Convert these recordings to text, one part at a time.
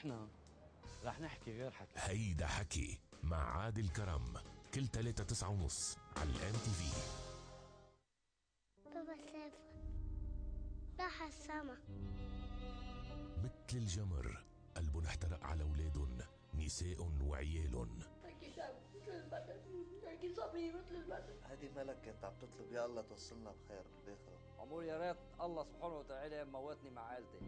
إحنا رح نحكي غير حكي. هيدا حكي مع عادل كرم. كل تلاتة تسعة ونص على الام تي في. بابا سافر راح السما. مثل الجمر قلبهم احترق على اولادهم نساء وعيالهم هذه ملك كانت عم تطلب يا الله توصلنا بخير باخره عمور يا ريت الله سبحانه وتعالى موتني مع عائلتي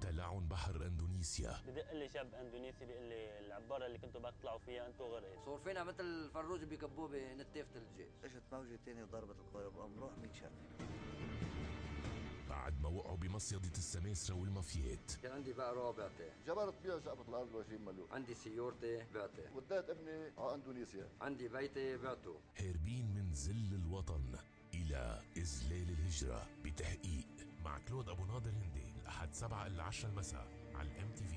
تلعن بحر إندونيسيا. بدق لي شاب إندونيسي بيقول لي العبارة اللي كنتوا بتطلعوا فيها أنتوا غرقت. صور فينا مثل فروج بكبوه بنتيفة الجيش إجت موجة تانية وضربت القوارب وقام روح 100 شاب بعد ما وقعوا بمصيدة السماسرة والمافيات. كان عندي بقرة بعتها جبرت بيها شقفة الأرض ب 20 مليون. عندي سيارتي بعتها وديت ابني على إندونيسيا. عندي بيتي بعته هاربين من ذل الوطن إلى إذلال الهجرة بتحقيق مع كلود أبو ناظر هندي. الأحد 7 إلى 10 المساء على ال MTV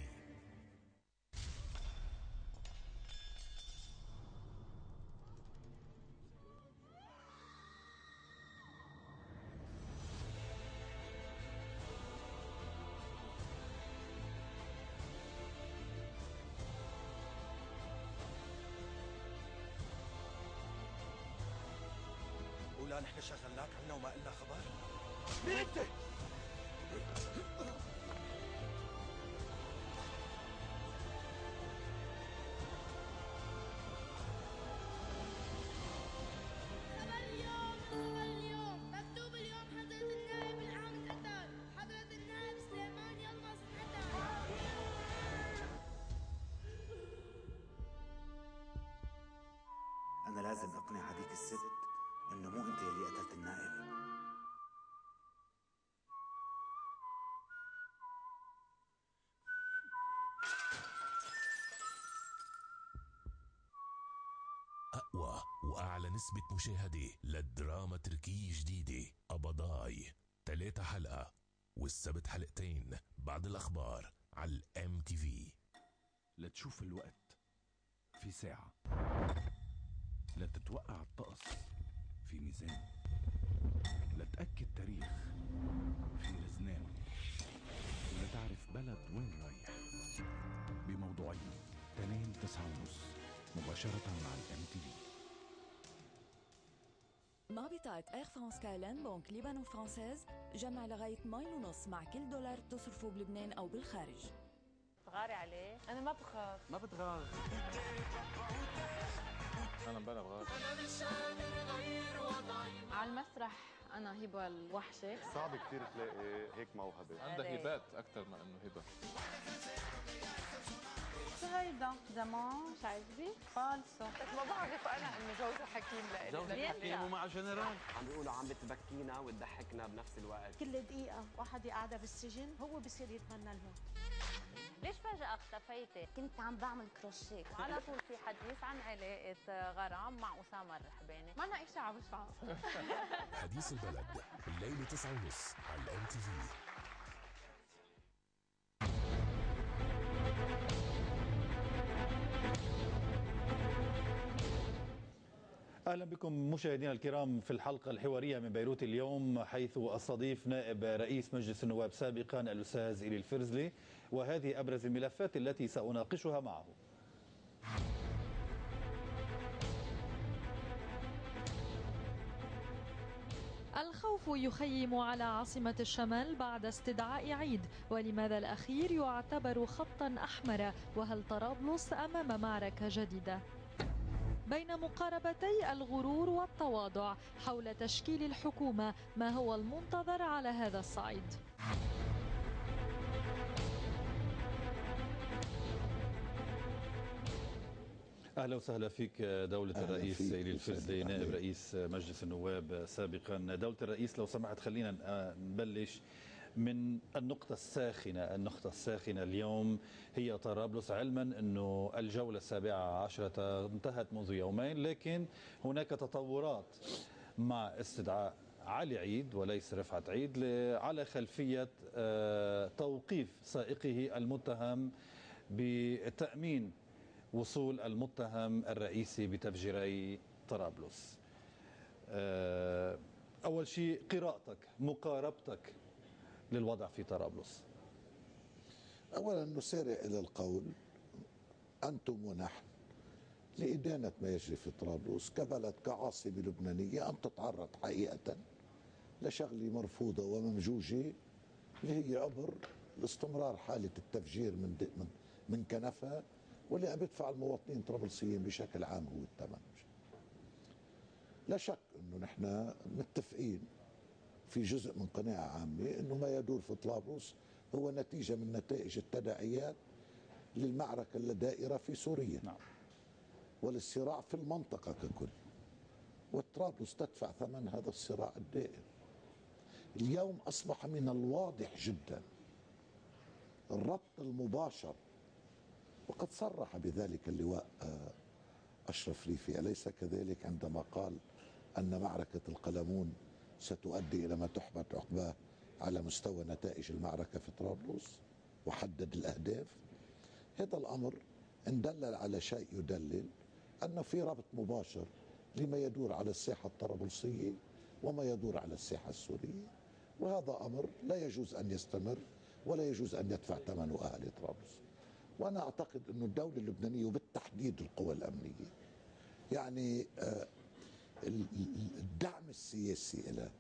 وأعلى نسبة مشاهدة للدراما تركية جديدة قبضاي تلاتة حلقة والسبت حلقتين بعد الأخبار على الام تي في لتشوف الوقت في ساعة. لتتوقع الطقس في ميزان. لتأكد تاريخ في رزنان ولتعرف بلد وين رايح. بموضوعين. تنين تسعة ونص مباشرة مع الام تي في بطاقة اير فرانس كايلان بنك ليبانو فرانسيز جمع لغاية مايل ونص مع كل دولار تصرفه بلبنان أو بالخارج تغاري عليه. أنا ما بخاف ما بتغار. أنا بلا بغار. على المسرح أنا هبة الوحشة. صعب كثير تلاقي هيك موهبة. عندها هبات أكثر ما إنه هبة. شو هيدا زمان فالصو بس ما بعرف أنا انه جوزي حكيم لإلي. جوزك حكيم ومع جنرال. عم بيقولوا عم بتبكينا وتضحكنا بنفس الوقت. كل دقيقة واحدة قاعدة بالسجن هو بصير يتمنى الموت ليش فجأة اختفيتي؟ كنت عم بعمل كروشيه. على طول في حديث عن علاقة غرام مع أسامة الرحباني. ما أنا إشي عم بشعر حديث البلد الليلة 9 ونص على ال MTV أهلا بكم مشاهدينا الكرام في الحلقة الحوارية من بيروت اليوم حيث استضيف نائب رئيس مجلس النواب سابقا الأستاذ إلي الفرزلي وهذه أبرز الملفات التي سأناقشها معه. الخوف يخيم على عاصمة الشمال بعد استدعاء عيد ولماذا الأخير يعتبر خطا أحمر وهل طرابلس أمام معركة جديدة؟ بين مقاربتي الغرور والتواضع حول تشكيل الحكومة ما هو المنتظر على هذا الصعيد؟ أهلا وسهلا فيك دولة أهلا الرئيس فيك. إلي الفرزلي. نائب رئيس مجلس النواب سابقا دولة الرئيس لو سمحت خلينا نبلش من النقطة الساخنة. النقطة الساخنة اليوم هي طرابلس علما أنه الجولة السابعة عشرة انتهت منذ يومين لكن هناك تطورات مع استدعاء علي عيد وليس رفعت عيد على خلفية آه، توقيف سائقه المتهم بتأمين وصول المتهم الرئيسي بتفجيري طرابلس. آه، أول شيء قراءتك مقاربتك للوضع في طرابلس؟ أولا نسارع إلى القول أنتم ونحن لإدانة ما يجري في طرابلس كبلد كعاصمة لبنانية أن تتعرض حقيقة. لشغلة مرفوضة وممجوجة اللي هي عبر لاستمرار حالة التفجير من من من كنفها واللي عم يدفع المواطنين الطرابلسيين بشكل عام هو الثمن لا شك إنه نحن متفقين في جزء من قناعة عامة إنه ما يدور في طرابلس هو نتيجة من نتائج التداعيات للمعركة الدائرة في سوريا. نعم. وللصراع في المنطقة ككل. وطرابلس تدفع ثمن هذا الصراع الدائر اليوم أصبح من الواضح جدا الربط المباشر. وقد صرح بذلك اللواء آه، أشرف ريفي أليس كذلك عندما قال أن معركة القلمون ستؤدي إلى ما تحبط عقباه على مستوى نتائج المعركة في طرابلس وحدد الأهداف. هذا الأمر إن دلل على شيء يدلل أن في ربط مباشر لما يدور على الساحة الطرابلسية وما يدور على الساحة السورية وهذا أمر لا يجوز أن يستمر ولا يجوز أن يدفع ثمنه أهل طرابلس. وأنا أعتقد أن الدولة اللبنانية وبالتحديد القوى الأمنية يعني آه، الدعم السياسي له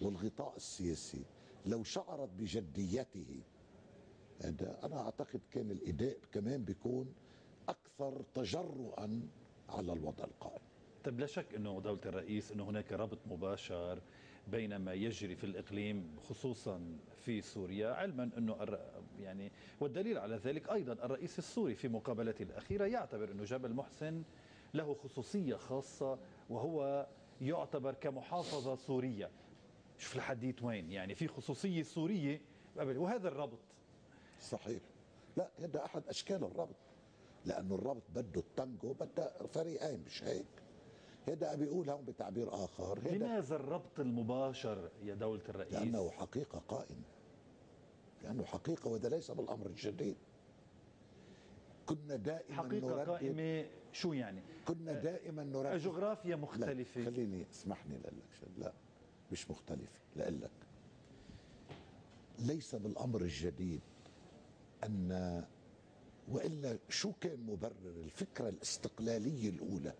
والغطاء السياسي لو شعرت بجديته. هذا أنا أعتقد كان الإداء كمان بيكون أكثر تجرؤا على الوضع القائم. طيب لا شك أنه دولة الرئيس أنه هناك ربط مباشر بين ما يجري في الإقليم خصوصا في سوريا علما أنه يعني والدليل على ذلك أيضا الرئيس السوري في مقابلته الأخيرة يعتبر أنه جبل محسن له خصوصية خاصة وهو يعتبر كمحافظة سورية. شوف الحديث وين يعني في خصوصية سورية وهذا الربط. صحيح. لا هذا أحد أشكال الربط. لأنه الربط بده التانجو بده فريقين مش هيك؟ هذا بيقول هون بتعبير آخر. لماذا الربط المباشر يا دولة الرئيس؟ لأنه حقيقة قائمة لأنه حقيقة وهذا ليس بالأمر الجديد. كنا دائما حقيقة نردد قائمة شو يعني؟ كنا دائما نردد جغرافيا مختلفة. لا خليني اسمحني لك لا مش مختلفة لك ليس بالأمر الجديد أن وإلا شو كان مبرر؟ الفكرة الاستقلالية الأولى.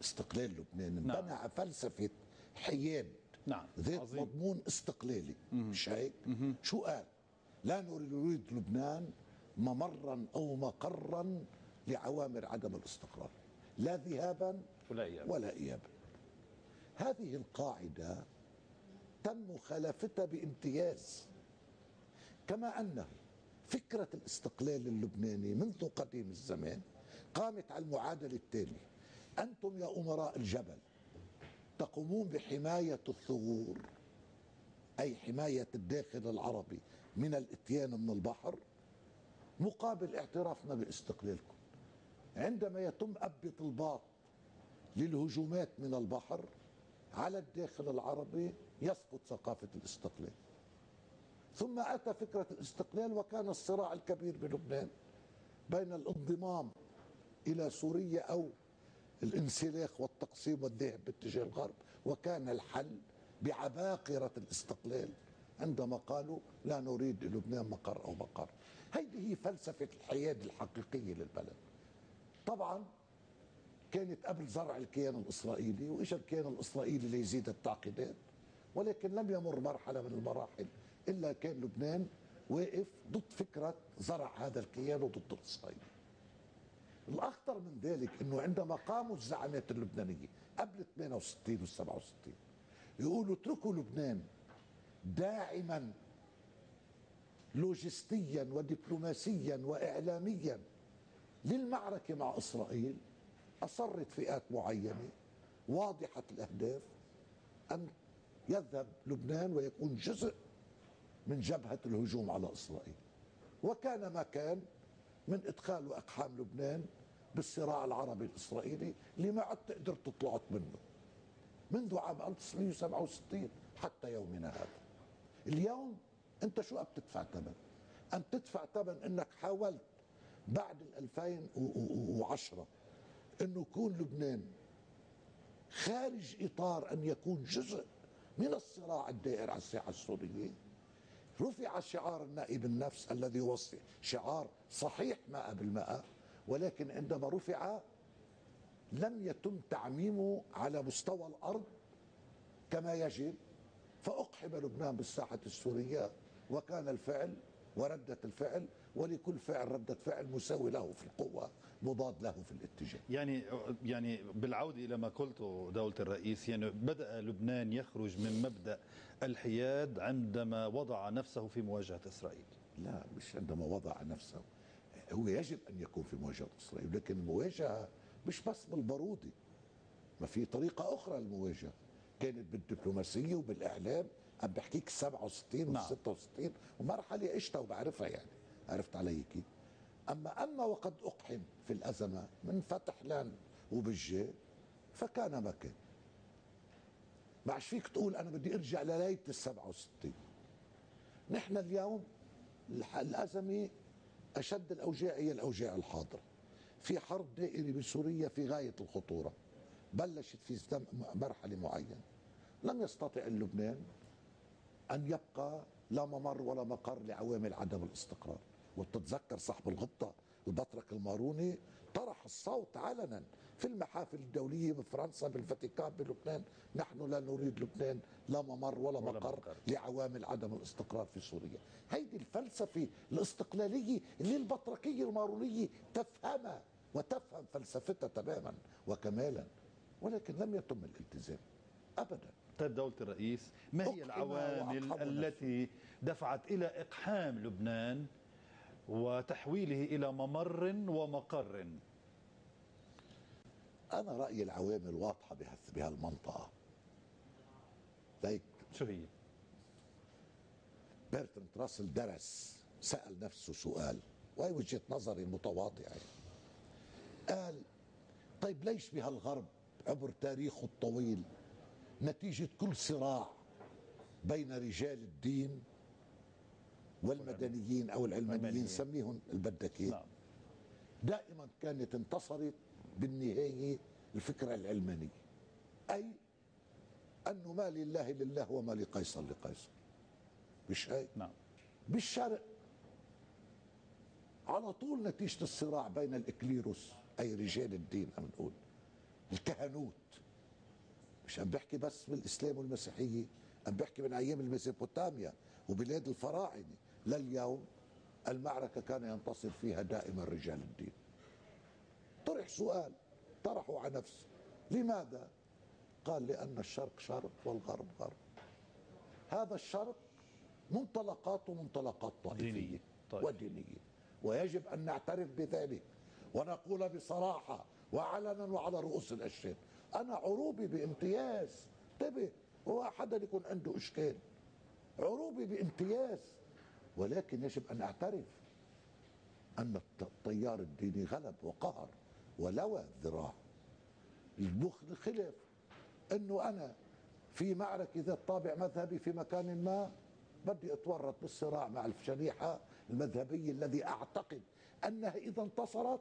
استقلال لبنان نعم. بنى فلسفة حياد. نعم. ذات عظيم. مضمون استقلالي. مش هيك؟ شو قال؟ لا نريد لبنان ممرا أو مقرا لعوامل عدم الاستقرار. لا ذهابا ولا إيابا, ولا إيابا. هذه القاعدة تم مخالفتها بامتياز. كما أنه فكرة الاستقلال اللبناني منذ قديم الزمان قامت على المعادلة التالية. أنتم يا أمراء الجبل تقومون بحماية الثغور أي حماية الداخل العربي من الإتيان من البحر مقابل اعترافنا باستقلالكم. عندما يتم أب طلبات للهجومات من البحر على الداخل العربي يسقط ثقافة الاستقلال. ثم أتى فكرة الاستقلال وكان الصراع الكبير بلبنان بين الانضمام إلى سوريا أو الانسلاخ والتقسيم والذهب باتجاه الغرب وكان الحل بعباقرة الاستقلال عندما قالوا لا نريد لبنان مقر أو مقر. هذه هي فلسفة الحياد الحقيقية للبلد. طبعا كانت قبل زرع الكيان الإسرائيلي وإجا الكيان الإسرائيلي ليزيد التعقيدات ولكن لم يمر مرحلة من المراحل إلا كان لبنان واقف ضد فكرة زرع هذا الكيان وضد إسرائيل الأخطر من ذلك أنه عندما قاموا الزعامات اللبنانية قبل 68 و 67 يقولوا اتركوا لبنان داعما لوجستيا ودبلوماسيا وإعلاميا للمعركة مع إسرائيل أصرت فئات معينة واضحة الأهداف أن يذهب لبنان ويكون جزء من جبهة الهجوم على إسرائيل. وكان ما كان من إدخال أقحام لبنان بالصراع العربي الإسرائيلي اللي ما عدت قدرت طلعت منه. منذ عام 1967 حتى يومنا هذا. اليوم أنت شو بتدفع ثمن أن تدفع ثمن أنك حاولت بعد 2010 أنه يكون لبنان خارج إطار أن يكون جزء من الصراع الدائر على الساحة السورية رفع شعار النائب النفس الذي هو شعار صحيح مائة بالمائة ولكن عندما رفع لم يتم تعميمه على مستوى الأرض كما يجب فأقحم لبنان بالساحة السورية وكان الفعل وردة الفعل ولكل فعل ردة فعل مساوي له في القوة مضاد له في الاتجاه. يعني يعني بالعودة إلى ما قلته دولة الرئيس يعني بدأ لبنان يخرج من مبدأ الحياد عندما وضع نفسه في مواجهة إسرائيل. لا مش عندما وضع نفسه هو يجب أن يكون في مواجهة إسرائيل لكن المواجهة مش بس بالبارودي ما في طريقة أخرى للمواجهة. كانت بالدبلوماسية وبالإعلام عم بحكيك 67 و نعم. 66 ومرحلة عشتها وبعرفها يعني. عرفت علي كيف؟ أما أما وقد أقحم في الأزمة من فتح لأن وبجة فكان ما كان. ما عادش فيك تقول أنا بدي أرجع لليلة ال 67 نحن اليوم الأزمة أشد الأوجاع هي الأوجاع الحاضرة. في حرب دائري بسوريا في غاية الخطورة. بلشت في مرحلة معينة. لم يستطع اللبنان أن يبقى لا ممر ولا مقر لعوامل عدم الاستقرار. وتتذكر صاحب الغبطة البطرك الماروني طرح الصوت علنا في المحافل الدولية بفرنسا بالفاتيكان بلبنان نحن لا نريد لبنان لا ممر ولا, ولا مقر, مقر. لعوامل عدم الاستقرار في سوريا. هيدي الفلسفة الاستقلالية اللي البطركية المارونية تفهمها وتفهم فلسفتها تماما وكمالا ولكن لم يتم الالتزام أبدا. طيب دولة الرئيس ما هي العوامل التي دفعت إلى إقحام لبنان؟ وتحويله إلى ممر ومقر. أنا رأيي العوامل واضحة بهال- بهالمنطقة ليك شو هي؟ بيرتراند راسل درس سأل نفسه سؤال وهي وجهة نظري المتواضعة قال طيب ليش بهالغرب عبر تاريخه الطويل نتيجة كل صراع بين رجال الدين والمدنيين أو العلمانيين. سميهم البدكين. نعم. دائما كانت انتصرت بالنهاية الفكرة العلمانية. أي أنه ما لله لله وما لقيصر لقيصر. مش هيك نعم. بالشرق على طول نتيجة الصراع بين الإكليروس أي رجال الدين عم نقول الكهنوت. مش عم بحكي بس بالإسلام والمسيحية عم بحكي من أيام الميسوبوتاميا وبلاد الفراعنة. لليوم المعركة كان ينتصر فيها دائما رجال الدين طرح سؤال طرحه على نفسه لماذا؟ قال لأن الشرق شرق والغرب غرب هذا الشرق منطلقاته منطلقات طائفية دينية. طائفية. ودينية ويجب أن نعترف بذلك ونقول بصراحة وعلنا وعلى رؤوس الأشهاد أنا عروبي بامتياز انتبه هو حدا يكون عنده إشكال عروبي بامتياز ولكن يجب أن أعترف أن الت- التيار الديني غلب وقهر ولوى الذراع الخلاف أنه أنا في معركة ذات طابع مذهبي في مكان ما بدي أتورط بالصراع مع الشريحة المذهبية الذي أعتقد أنها إذا انتصرت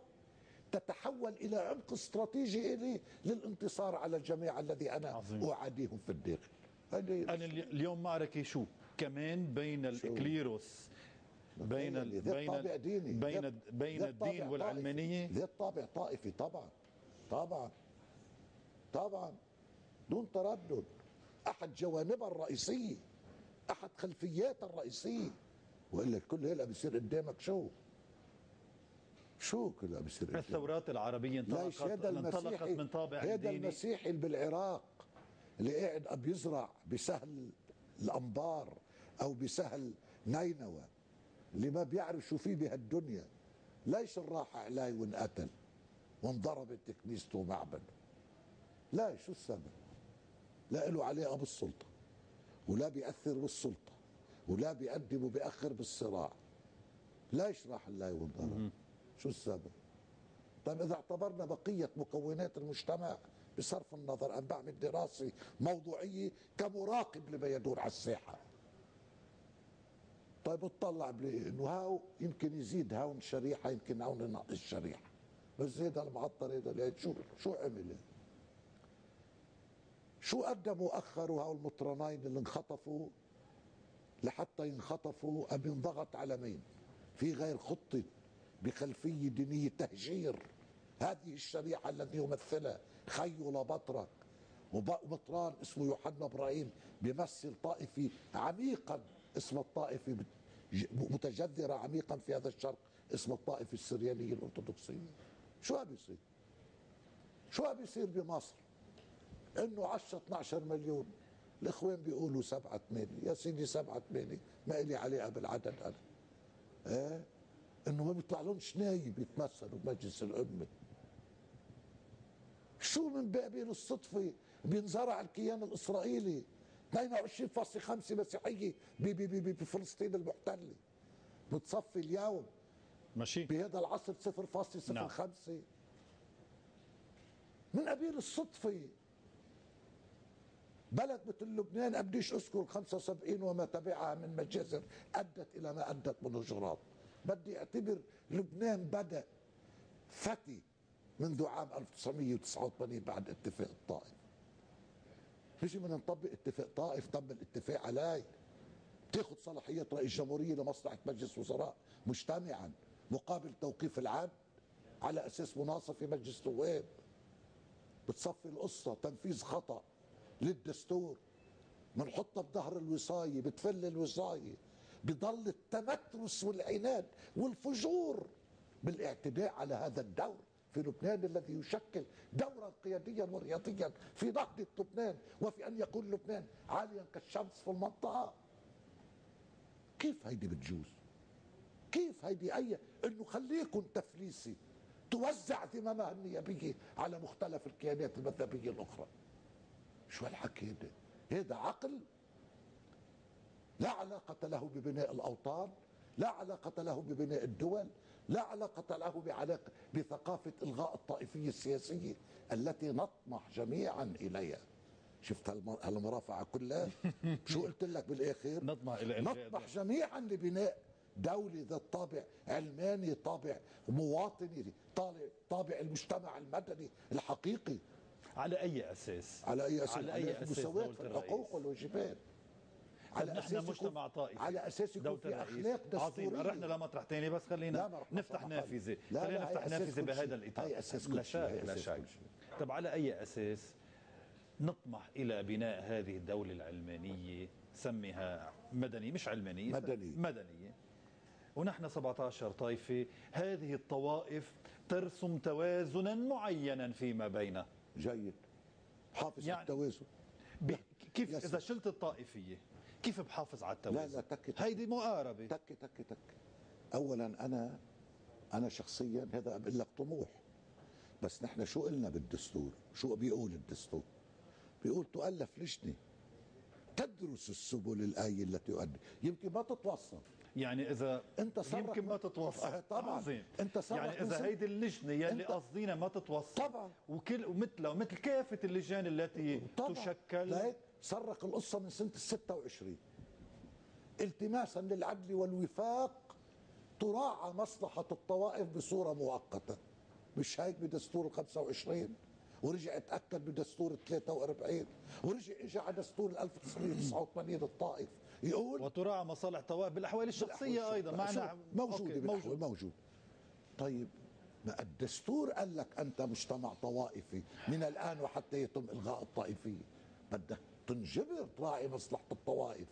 تتحول إلى عمق استراتيجي إلي للانتصار على الجميع الذي أنا عظيم. أعاديهم في الداخل أنا الي- اليوم معركة شو؟ كمان بين الإكليروس بين ال- بين طابع ال- ديني بين ال- بين ذات الدين طابع والعلمانية. طائفي. ذات طابع طائفي طبعا طبعا طبعا دون تردد. أحد جوانبها الرئيسيه أحد خلفياتها الرئيسيه وإلا كل هلا بيصير قدامك شو؟ شو كلها بيصير قدامك؟ الثورات العربية ليش انطلقت هذا انطلقت المسيحي من طابع هذا المسيحي اللي بالعراق اللي قاعد عم بيزرع بسهل الأنبار. أو بسهل نينوى اللي ما بيعرف شو فيه بهالدنيا. ليش راح عليه وانقتل وانضربت كنيسته ومعبده لا شو السبب؟ لا له علاقه بالسلطه ولا بيأثر بالسلطة ولا بيقدم وبيأخر بالصراع. ليش راح الله وانضرب شو السبب؟ طيب إذا اعتبرنا بقية مكونات المجتمع بصرف النظر أن بعمل دراسة موضوعية كمراقب لما يدور على الساحة. طيب اطلع إنه هاو يمكن يزيد هون شريحة يمكن هون ينقص شريحة بس هذا المعطر هذا اللي شو شو عمل؟ شو قدموا أخروا هاو المطرنين اللي انخطفوا؟ لحتى ينخطفوا أم ينضغط على مين؟ في غير خطة بخلفية دينية تهجير. هذه الشريعة التي يمثلها خيل بطرك ومطران اسمه يوحنا إبراهيم بيمثل طائفي عميقا. اسم الطائفي متجذرة عميقا في هذا الشرق اسم الطائفة السريانية الأرثوذكسية شو عم بيصير شو عم بيصير بمصر؟ إنه 10 12 مليون. الإخوان بيقولوا سبعة ثمانية. يا سيدي سبعة ثمانية. ما إلي علاقة بالعدد أنا. إيه؟ إنه ما بيطلع لهمش نايب يتمثلوا بمجلس الأمة. شو من بين الصدفة؟ بينزرع الكيان الإسرائيلي 22.5 مسيحية بفلسطين المحتلة. بتصفي اليوم ماشي. بهذا العصر 0.05 نعم. من قبيل الصدفة. بلد مثل لبنان أبديش أذكر 75 وما تبعها من مجازر أدت إلى ما أدت من هجرات بدي أعتبر لبنان بدأ فتي منذ عام 1989 بعد اتفاق الطائف. نجي بدنا نطبق اتفاق طائف تم الاتفاق عليه بتاخذ صلاحيات رئيس جمهورية لمصلحة مجلس وزراء مجتمعا مقابل توقيف العبد على أساس مناصفة في مجلس نواب بتصفي القصة تنفيذ خطأ للدستور. بنحطها بظهر الوصاية بتفل الوصاية. بضل التمترس والعناد والفجور بالاعتداء على هذا الدور. في لبنان الذي يشكل دورا قياديا ورياضيا في نهضة لبنان وفي أن يكون لبنان عاليا كالشمس في المنطقة. كيف هيدي بتجوز؟ كيف هيدي أي أنه خليكم تفليسي توزع ذممها النيابية على مختلف الكيانات المذهبية الأخرى؟ شو هالحكي هيدا؟ هيدا عقل لا علاقة له ببناء الأوطان لا علاقة له ببناء الدول لا علاقة له بعلاقة بثقافة إلغاء الطائفية السياسية التي نطمح جميعا إليها. شفت هالمرافعة كلها؟ شو قلت لك بالآخر نطمح إلى نطمح جميعا لبناء دولة ذات طابع علماني طابع مواطني طابع, طابع المجتمع المدني الحقيقي. على أي أساس؟ على أي أساس؟ على أي أساس؟ مساواة في الحقوق والواجبات. على نحن مجتمع طائفي. على أساس يكون في أخلاق دستوريه عظيم رحنا لمطرح ثاني بس خلينا نفتح نافذة. خلينا نفتح نافذة بهذا الإطار. لا شك لا شك طب على أي أساس نطمح إلى بناء هذه الدولة العلمانية سميها مدني مش علمانية مدنيه مدنية. ونحن 17 طائفة هذه الطوائف ترسم توازنا معينا فيما بينها جيد. حافظ يعني التوازن. كيف إذا شلت الطائفية؟ كيف بحافظ على التوازن؟ لا لا تك تك. هيدي مقاربة تك تك تك. أولا أنا أنا شخصيا هذا بقول لك طموح. بس نحن شو قلنا بالدستور؟ شو بيقول الدستور؟ بيقول تؤلف لجنة تدرس السبل الآية التي يؤدي يمكن ما تتوصل. يعني إذا أنت يمكن ما تتوصل. آه طبعا. عظيم. أنت يعني إذا هيدي اللجنة يلي قصدينا ما تتوصل. طبعا. وكل ومثلها ومثل كافة اللجان التي طبعا. تشكل لهيك سرق القصة من سنة ال 26 التماسا للعدل والوفاق تراعى مصلحة الطوائف بصورة مؤقتة. مش هيك بدستور ال 25 ورجع اتأكد بدستور ال 43 ورجع اجى على دستور ال 1989 الطائف. يقول وتراعى مصالح الطوائف بالأحوال الشخصية أيضا. معنا موجودة موجود. موجود طيب ما الدستور قال لك أنت مجتمع طوائفي؟ من الآن وحتى يتم إلغاء الطائفية. بدك تنجبر تراعي مصلحة الطوائف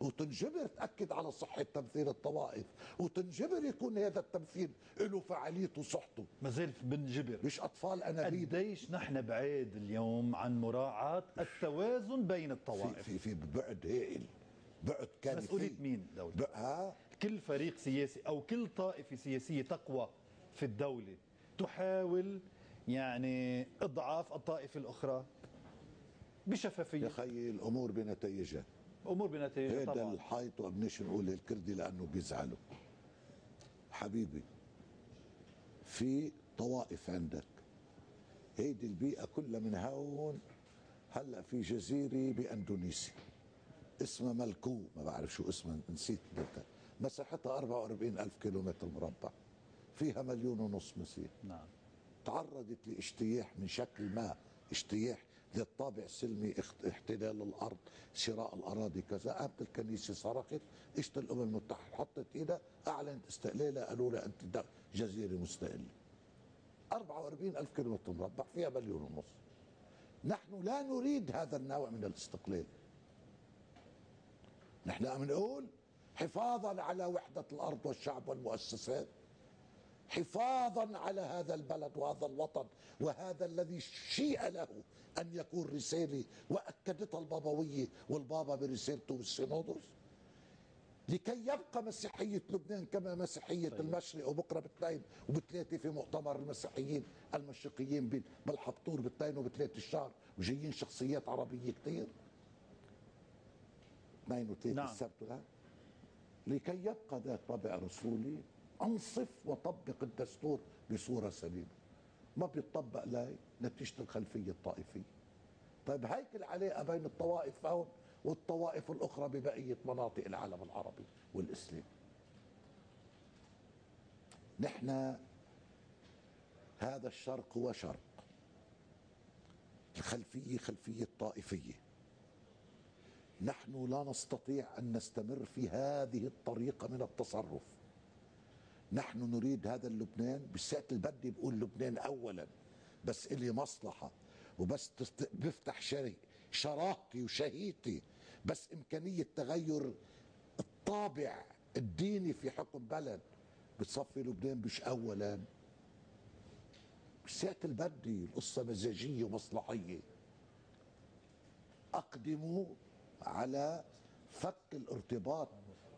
وتنجبر تأكد على صحة تمثيل الطوائف وتنجبر يكون هذا التمثيل له فعاليته وصحته. ما زال بنجبر. مش أطفال انابيب قديش نحن بعيد اليوم عن مراعاة التوازن بين الطوائف. في في, في بعد هائل. بعد كان مسؤولية مين دولة؟ ها؟ كل فريق سياسي أو كل طائفة سياسية تقوى في الدولة تحاول يعني إضعاف الطائفة الأخرى. بشفافية. يا خيي الأمور بنتائجها. امور بنتائجها هذا طبعا. الحيط وابنيش نقول الكردي لأنه بيزعلوا. حبيبي في طوائف عندك. هيدي البيئة كلها من هون. هلأ في جزيرة بأندونيسيا. اسمها ملكو. ما بعرف شو اسمها نسيت بدها مساحتها 44 ألف كيلومتر مربع. فيها مليون ونص مسيح. نعم. تعرضت لإجتياح من شكل ما. إجتياح ذات طابع سلمي اخت- احتلال الأرض شراء الأراضي كذا. قامت الكنيسة صرخت اجت الأمم المتحدة حطت إيدها أعلنت استقلالها قالوا لها أنت جزيرة مستقلة. 44 ألف كيلومتر مربع فيها مليون ونص. نحن لا نريد هذا النوع من الاستقلال. نحن عم نقول حفاظا على وحدة الأرض والشعب والمؤسسات. حفاظا على هذا البلد وهذا الوطن وهذا الذي شيء له أن يكون رسالة وأكدتها البابوية والبابا برسالته بالسينودوس لكي يبقى مسيحية لبنان كما مسيحية طيب. المشرق وبكرة باثنين وبثلاثة في مؤتمر المسيحيين المشرقيين بال- بالحبطور باثنين وبثلاثة الشهر وجايين شخصيات عربية كثير اثنين وثلاثة نعم. السبت لكي يبقى ذات طابع رسولي انصف وطبق الدستور بصورة سليمة. ما بيطبق لا نتيجة الخلفية الطائفية. طيب هيك العلاقة بين الطوائف هون والطوائف الأخرى ببقية مناطق العالم العربي والإسلام. نحن هذا الشرق هو شرق. الخلفية خلفية طائفية. نحن لا نستطيع أن نستمر في هذه الطريقة من التصرف. نحن نريد هذا اللبنان بالساعة البدي بقول لبنان أولا بس إلي مصلحة وبس بفتح شري شراهتي وشهيتي بس إمكانية تغير الطابع الديني في حكم بلد. بتصفي لبنان مش أولا. بالساعة البدي القصة مزاجية ومصلحية. أقدموا على فك الارتباط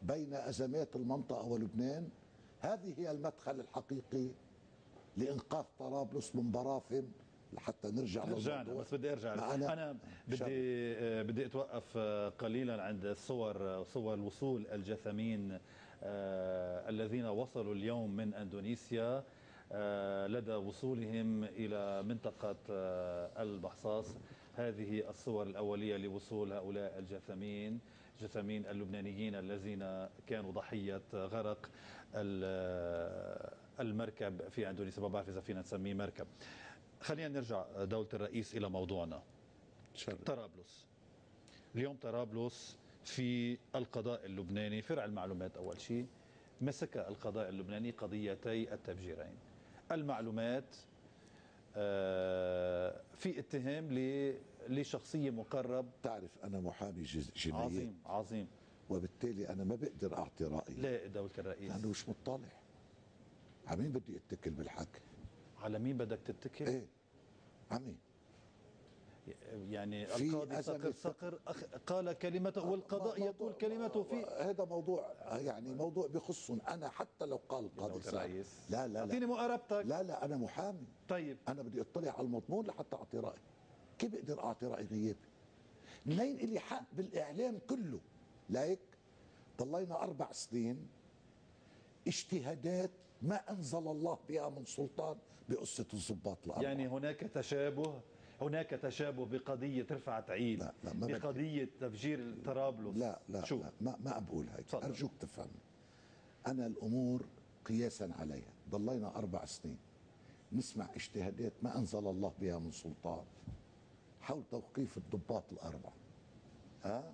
بين أزمات المنطقة ولبنان هذه هي المدخل الحقيقي لإنقاذ طرابلس من براثن لحتى نرجع رجعنا. بس بدي أرجع أنا, بدي شاب. بدي أتوقف آه، قليلا عند الصور آه، صور وصول الجثامين آه، الذين وصلوا اليوم من إندونيسيا لدى وصولهم إلى منطقة البحصاص هذه الصور الأولية لوصول هؤلاء الجثامين جثامين اللبنانيين الذين كانوا ضحية غرق ال- المركب في اندونيسيا ما بعرف اذا فينا نسميه مركب. خلينا نرجع دولة الرئيس إلى موضوعنا. طرابلس. اليوم طرابلس في القضاء اللبناني. فرع المعلومات أول شيء مسك القضاء اللبناني قضيتي التفجيرين. المعلومات آه، في اتهام ل- لشخصية مقرب. تعرف أنا محامي جنائي عظيم عظيم. وبالتالي أنا ما بقدر أعطي رأيي. لا دولة الرئيس. لأنه مش مطلع. على مين بدي أتكل بالحكي؟ على مين بدك تتكل؟ إيه. عمي يعني في القاضي صقر صقر قال كلمته والقضاء يقول كلمته في هذا موضوع يعني موضوع بخصهم أنا حتى لو قال القاضي صقر. لا لا لا. أعطيني مقاربتك. لا لا أنا محامي. طيب. أنا بدي أطلع على المضمون لحتى أعطي رأيي. كيف بقدر اعطي رأي غيابي منين الي حق بالإعلام كله؟ ليك ضلينا أربع سنين اجتهادات ما أنزل الله بها من سلطان بقصة الضباط الأربعة. يعني هناك تشابه هناك تشابه بقضية رفعت عيد لا لا ما بدي. بقضية تفجير طرابلس. لا لا شو؟ لا ما ما بقول هيك. تفضل. أرجوك تفهمني أنا الأمور قياسا عليها. ضلينا أربع سنين نسمع اجتهادات ما أنزل الله بها من سلطان. حول توقيف الضباط الأربعة ها؟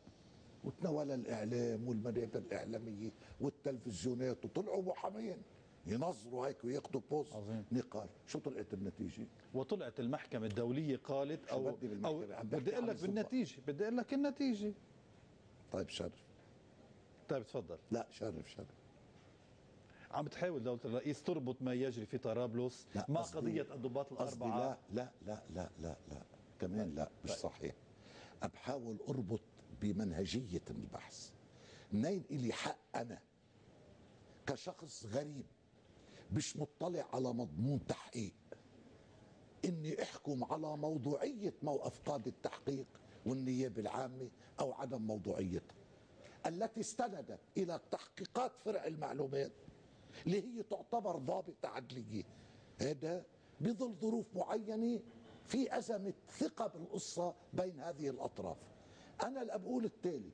وتناول الإعلام والمنابر الإعلامية والتلفزيونات وطلعوا محامين ينظروا هيك وياخذوا بوست عظيم. نقاش. شو طلعت النتيجة؟ وطلعت المحكمة الدولية قالت شو أو, بدي عن لك الضباط. بالنتيجة بدي أقول لك النتيجة. طيب شرف. طيب تفضل. لا شرف شرف. عم تحاول دولة الرئيس تربط ما يجري في طرابلس مع قضية الضباط الأربعة؟ لا لا لا لا لا لا. كمان لا مش صحيح. بحاول أربط بمنهجية البحث. منين إلي حق أنا كشخص غريب مش مطلع على مضمون تحقيق. إني أحكم على موضوعية موقف قاده التحقيق والنيابة العامة أو عدم موضوعيتها التي استندت إلى تحقيقات فرع المعلومات اللي هي تعتبر ضابط عدلية. هذا بظل ظروف معينة في أزمة ثقة بالقصة بين هذه الأطراف. أنا اللي بقول التالي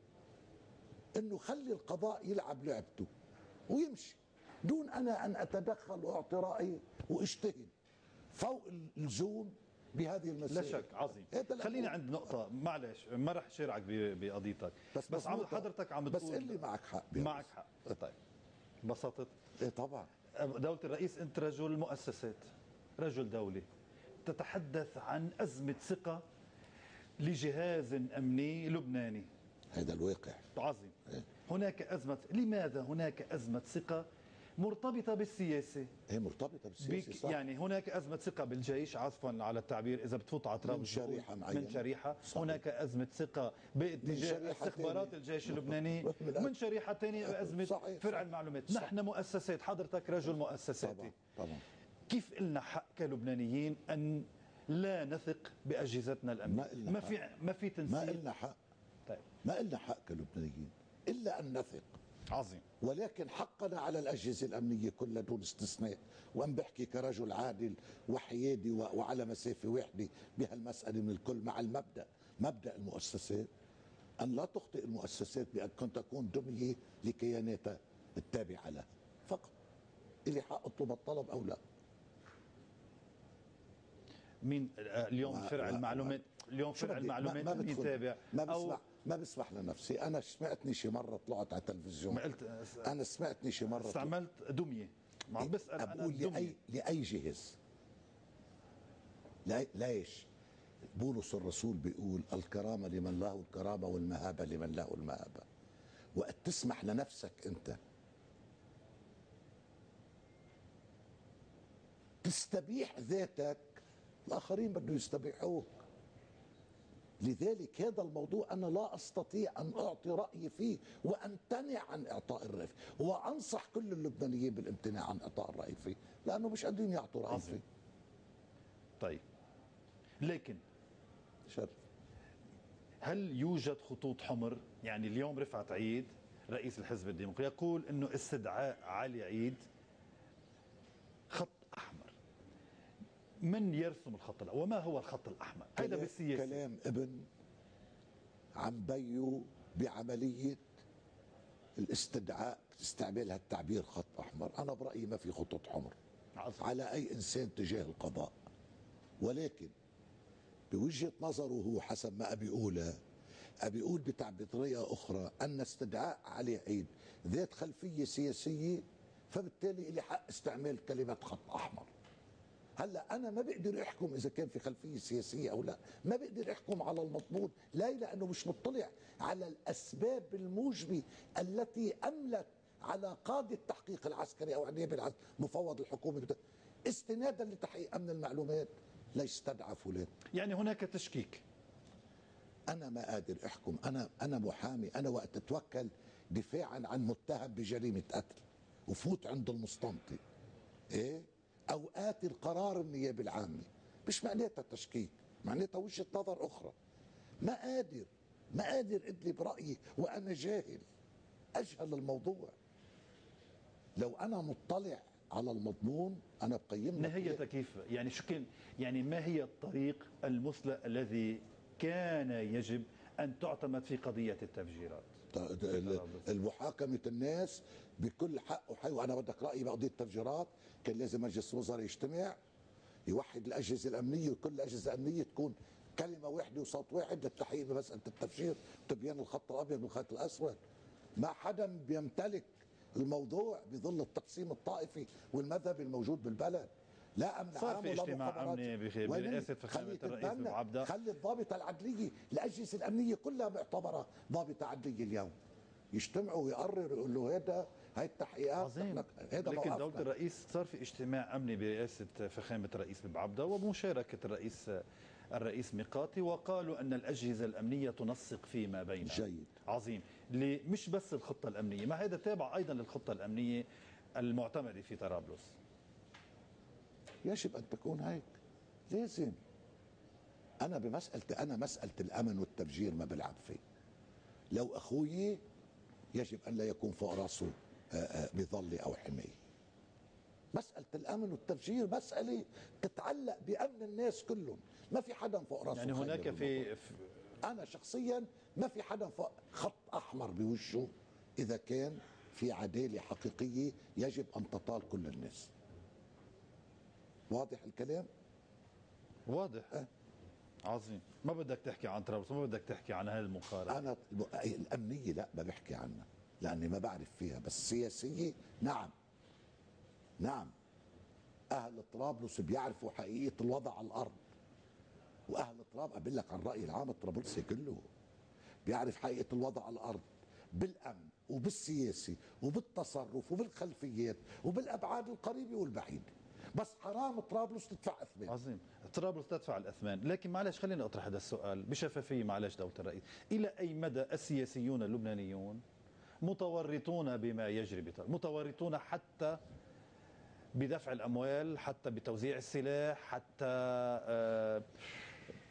إنه خلي القضاء يلعب لعبته ويمشي دون أنا أن أتدخل واعطي رايي واجتهد فوق اللزوم بهذه المسائل. لا شك عظيم. خلينا عند نقطة. معلش ما رح شارعك بقضيتك. بس بس عم. حضرتك عم بس بتقول اللي معك حق معك حق. طيب. انبسطت؟ إيه طبعا. دولة الرئيس أنت رجل مؤسسات. رجل دولي تتحدث عن أزمة ثقة لجهاز أمني لبناني هذا الواقع عظيم هناك أزمة لماذا هناك أزمة ثقة مرتبطة بالسياسة هي مرتبطة بالسياسة صح يعني هناك أزمة ثقة بالجيش عفوا على التعبير إذا بتفوت على طرابلس من شريحة معينة. من شريحة صحيح. هناك أزمة ثقة باتجاه استخبارات. الجيش اللبناني. من شريحة ثانية أزمة صحيح. فرع. المعلومات صح. نحن مؤسسات حضرتك رجل مؤسساتي طبعا طبعا كيف إلنا حق كلبنانيين أن لا نثق بأجهزتنا الأمنية؟ ما إلنا ما حق. في ما في ما تنسيق؟ إلنا حق. طيب. ما إلنا حق كلبنانيين. إلا أن نثق. عظيم. ولكن حقنا على الأجهزة الأمنية كلها دون استثناء. وأن بحكي كرجل عادل وحيادي وعلى مسافة واحدة بهالمسألة من الكل مع المبدأ. مبدأ المؤسسات. أن لا تخطئ المؤسسات بأن تكون دمية لكياناتها التابعة لها. فقط. إلي حق أطلب الطلب أو لا. مين؟ اليوم ما- فرع ما- المعلومات اليوم فرع ما- المعلومات ما مين بدخل- تابع ما أو بسمح ما بسمح لنفسي. أنا سمعتني شي مرة طلعت على التلفزيون. ما قلت أنا سمعتني شي مرة استعملت دمية. ما عم بسأل أنا بقول لاي لأي جهاز. لا- ليش؟ بولس الرسول بيقول الكرامة لمن له الكرامة والمهابة لمن له المهابة. وقت تسمح لنفسك أنت. تستبيح ذاتك الآخرين بده يستبيحوك لذلك هذا الموضوع أنا لا أستطيع أن أعطي رأيي فيه وامتنع عن إعطاء الرأي فيه. وأنصح كل اللبنانيين بالامتناع عن إعطاء الرأي فيه. لأنه مش قادرين يعطوا عظيم. فيه. طيب. لكن شرف هل يوجد خطوط حمر؟ يعني اليوم رفعت عيد رئيس الحزب الديمقراطي يقول إنه استدعاء علي عيد. خط أحمر. من يرسم الخط الأحمر وما هو الخط الأحمر؟ هذا بالسياسة كلام ابن عم بيو بعملية الاستدعاء استعمال هالتعبير خط أحمر. أنا برأيي ما في خطوط حمر. على أي إنسان تجاه القضاء. ولكن بوجهة نظره هو حسب ما أبي أقوله أبي أقول بطريقة أخرى أن استدعاء علي عيد ذات خلفية سياسية فبالتالي لي حق استعمال كلمة خط أحمر. هلا أنا ما بقدر أحكم إذا كان في خلفية سياسية أو لا. ما بقدر أحكم على المضمون لا لأنه مش مطلع على الأسباب الموجبة التي أملت على قاده التحقيق العسكري أو النيابه العسكري مفوض الحكومة. استنادا لتحقيق أمن المعلومات. ليستدعى فلان. يعني هناك تشكيك. أنا ما قادر أحكم. أنا أنا محامي. أنا وقت أتوكل دفاعا عن متهم بجريمة قتل. وفوت عند المستنطق. إيه؟ أو اتي القرار النيابه العامه مش معناتها تشكيك معناتها وجهة نظر أخرى. ما قادر ما قادر ادلي برايي وأنا جاهل. أجهل الموضوع. لو أنا مطلع على المضمون أنا بقيم لك نهاية كيف يعني شو كان يعني ما هي الطريق المثلى الذي كان يجب أن تعتمد في قضية التفجيرات؟ المحاكمة الناس بكل حق وحي. وأنا بدك رأيي بقضيه التفجيرات كان لازم مجلس الوزراء يجتمع يوحد الأجهزة الأمنية وكل الأجهزة الأمنية تكون كلمة واحدة وصوت واحد للتحقيق بمساله التفجير وتبيان الخط الأبيض والخط الأسود. ما حدا بيمتلك الموضوع بظل التقسيم الطائفي والمذهبي الموجود بالبلد. لا أمن صار في اجتماع برئاسة فخامة خلي الرئيس تتبنى. ببعبدة. خلي الضابطه العدليه الأجهزة الأمنية كلها معتبرة ضابطه عدليه اليوم يجتمعوا ويقرروا يقولوا هذا هاي التحقيقات عظيم هذا لكن. دولة الرئيس صار في اجتماع أمني برئاسة فخامة الرئيس ببعبدة ومشاركة الرئيس الرئيس ميقاتي وقالوا أن الأجهزة الأمنية تنسق فيما بينها جيد. عظيم مش بس الخطة الأمنية ما هذا تابع أيضا للخطة الأمنية المعتمدة في طرابلس يجب أن تكون هيك. لازم أنا بمساله أنا مسألة الأمن والتفجير ما بلعب فيه. لو أخوي يجب أن لا يكون فوق راسه آه، آه، بظله أو حمايه مسألة الأمن والتفجير مسألة تتعلق بأمن الناس كلهم. ما في حدا فوق راسه يعني هناك في- أنا شخصيا ما في حدا فوق خط أحمر بوجهه إذا كان في عدالة حقيقية يجب أن تطال كل الناس. واضح الكلام؟ واضح. عظيم. ما بدك تحكي عن طرابلس ما بدك تحكي عن هذه المقارنة. أنا الأمنية لا ما بحكي عنها لأني ما بعرف فيها بس السياسيه نعم. نعم. أهل طرابلس بيعرفوا حقيقة الوضع على الأرض. وأهل طرابلس أقول لك عن الراي العام الطرابلسي كله بيعرف حقيقة الوضع على الأرض. بالأمن وبالسياسي وبالتصرف وبالخلفيات وبالأبعاد القريبة والبعيدة. بس حرام طرابلس تدفع اثمان عظيم. طرابلس تدفع الاثمان لكن معلش خليني أطرح هذا السؤال بشفافية معلش دوله الرئيس إلى أي مدى السياسيون اللبنانيون متورطون بما يجري بطرابلس متورطون حتى بدفع الأموال حتى بتوزيع السلاح حتى آه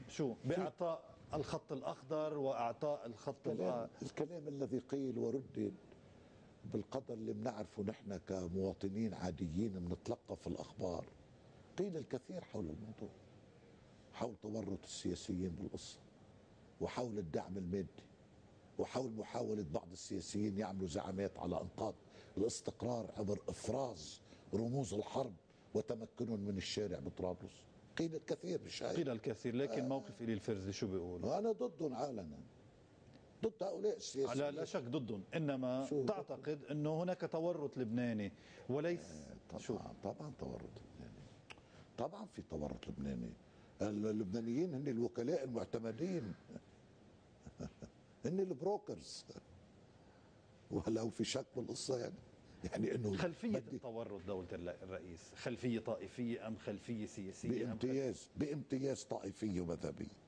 شو؟ بإعطاء الخط الأخضر وإعطاء الخط الكلام, الكلام الذي قيل وردد بالقدر اللي بنعرفه نحن كمواطنين عاديين بنتلقى في الأخبار. قيل الكثير حول الموضوع حول تورط السياسيين بالقصة وحول الدعم المادي وحول محاولة بعض السياسيين يعملوا زعامات على أنقاض الاستقرار عبر إفراز رموز الحرب وتمكنهم من الشارع بطرابلس. قيل الكثير مش قيل الكثير لكن آه. موقف إلي الفرزي شو بيقول؟ أنا ضدهم علنا ضد هؤلاء السياسيين. لا لا شك ضدهم. إنما تعتقد إنه هناك تورط لبناني وليس طبعا شو؟ طبعا تورط لبناني. طبعا في تورط لبناني. اللبنانيين هن الوكلاء المعتمدين. هن البروكرز. ولو في شك بالقصة يعني. يعني إنه خلفية التورط دوله الرئيس. خلفية طائفية أم خلفية سياسية بامتياز بامتياز طائفية ومذهبيه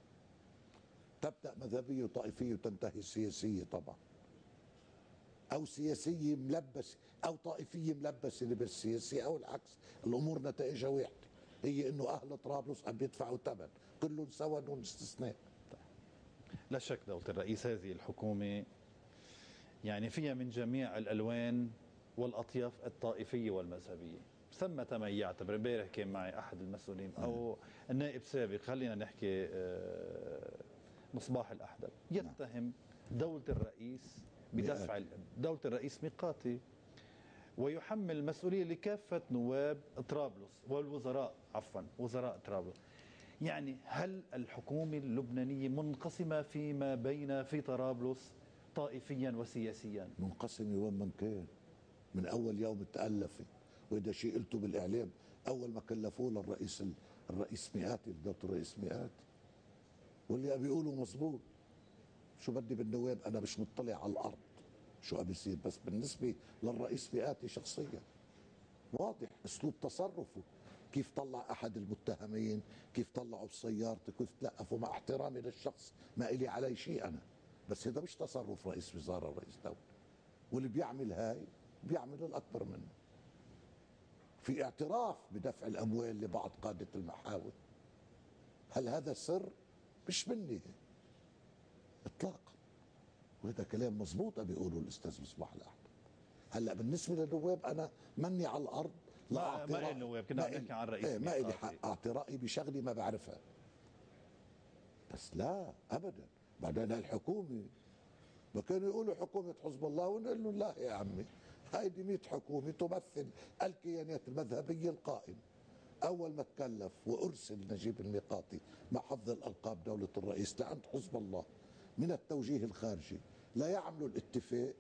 تبدأ مذهبيه وطائفيه وتنتهي سياسيه طبعا. أو سياسيه ملبسه أو طائفيه ملبسه بالسياسيه أو العكس. الأمور نتائجها واحدة هي إنه أهل طرابلس عم يدفعوا ثمن كلهم سوا دون استثناء. لا شك دولة الرئيس هذه الحكومة يعني فيها من جميع الألوان والأطياف الطائفية والمذهبية. ثمة من يعتبر امبارح كان معي أحد المسؤولين أو النائب سابق خلينا نحكي مصباح الأحدب. يتهم دولة الرئيس بدفع دولة الرئيس ميقاتي. ويحمل المسؤوليه لكافة نواب طرابلس والوزراء عفوا وزراء طرابلس. يعني هل الحكومة اللبنانية منقسمة فيما بين في طرابلس طائفيا وسياسيا؟ منقسمة وين من كان. من أول يوم تألفت. وهذا شيء قلته بالإعلام أول ما كلفوه للرئيس الرئيس مئاتي دوله الرئيس مئاتي واللي بيقولوا مزبوط شو بدي بالنواب؟ أنا مش مطلع على الأرض. شو عم بيصير بس بالنسبة للرئيس مئاتي شخصيا. واضح أسلوب تصرفه. كيف طلع أحد المتهمين؟ كيف طلعوا بسيارته كيف تلقفوا مع احترامي للشخص ما إلي علي شيء أنا. بس هذا مش تصرف رئيس وزارة ورئيس دولة. واللي بيعمل هاي بيعمل الأكبر منه. في اعتراف بدفع الأموال لبعض قادة المحاور. هل هذا سر؟ مش مني. اطلاقا. وهذا كلام مزبوط بيقوله الاستاذ مصباح الأحمد. هلأ بالنسبة للنواب أنا مني على الأرض لا ما ما النواب؟ كنا عم نحكي عن رئيس إيه ما لي حق اعطي رايي بشغله ما بعرفها بس لا ابدا. بعدين الحكومة ما كانوا يقولوا حكومة حزب الله ونقول لهم لا يا عمي. هيدي 100 حكومة تمثل الكيانات المذهبية القائمة. أول ما تكلف وأرسل نجيب الميقاتي مع حفظ الألقاب دولة الرئيس لعند حزب الله من التوجيه الخارجي لا يعملوا الاتفاق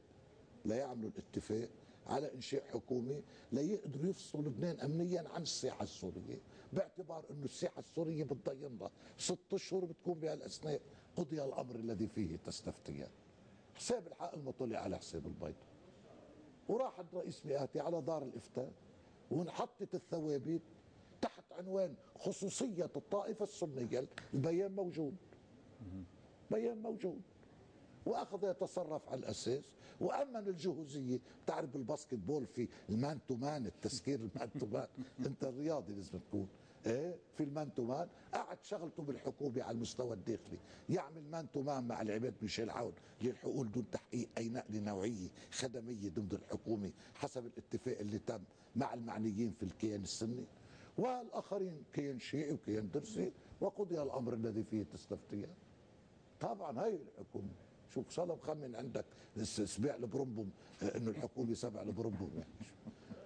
لا يعملوا الاتفاق على إنشاء حكومة ليقدروا يفصلوا لبنان امنيا عن الساحة السورية باعتبار إنه الساحة السورية بتضيم لها ست أشهر بتكون بهالأثناء قضي الأمر الذي فيه تستفتيان حساب الحق المطلع على حساب البيض. وراح الرئيس ميقاتي على دار الإفتاء وانحطت الثوابت عنوان خصوصية الطائفة السنية. البيان موجود. بيان موجود. وأخذ يتصرف على الأساس. وأمن الجهوزية. بتعرف بال basketball في ال man to man التسكير ال man to man. أنت الرياضي لازم تكون. إيه؟ في ال man to man. قعد شغلته بالحكومة على المستوى الداخلي. يعمل مان تو مان مع العباد ميشيل عون. للحقول دون تحقيق أي نقلة نوعية خدمية ضمن الحكومة حسب الاتفاق اللي تم مع المعنيين في الكيان السني. والآخرين كيان شيعي وكيان درسي وقضي الأمر الذي فيه تستفتيان طبعا هي الحكومة شوف صار مخمن عندك. سبع البرمبم إنه الحكومة سبع البرمبم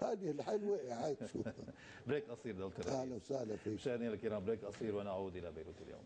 هذه الحلوة هاي شو. بريك قصير دولة أهلا وسهلا فيك. مشاهدينا الكرام بريك قصير ونعود إلى بيروت اليوم.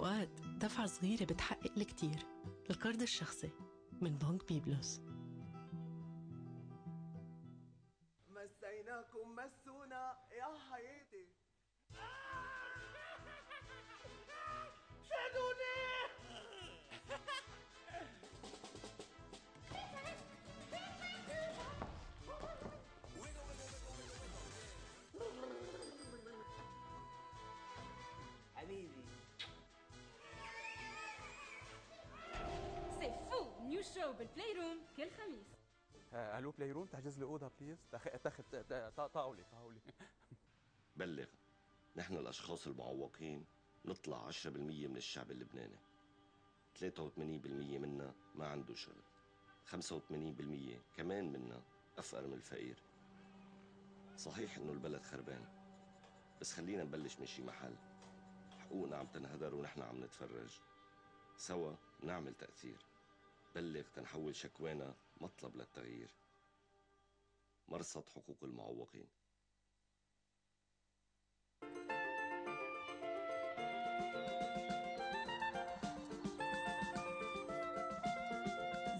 أوقات دفعة صغيرة بتحقق الكتير القرض الشخصي من بنك بيبلوس. كل خميس آه، ألو بلاي room تحجز لي أوضة please تاخذ تاخذ طاوله طاوله بلغ. نحن الأشخاص المعوقين نطلع 10% من الشعب اللبناني. 83% منا ما عنده شغل. 85% كمان منا أفقر من الفقير. صحيح إنه البلد خربان بس خلينا نبلش من شي محل. حقوقنا عم تنهدر ونحن عم نتفرج. سوا نعمل تأثير. بلغ تنحول شكوانا مطلب للتغيير. مرصد حقوق المعوقين.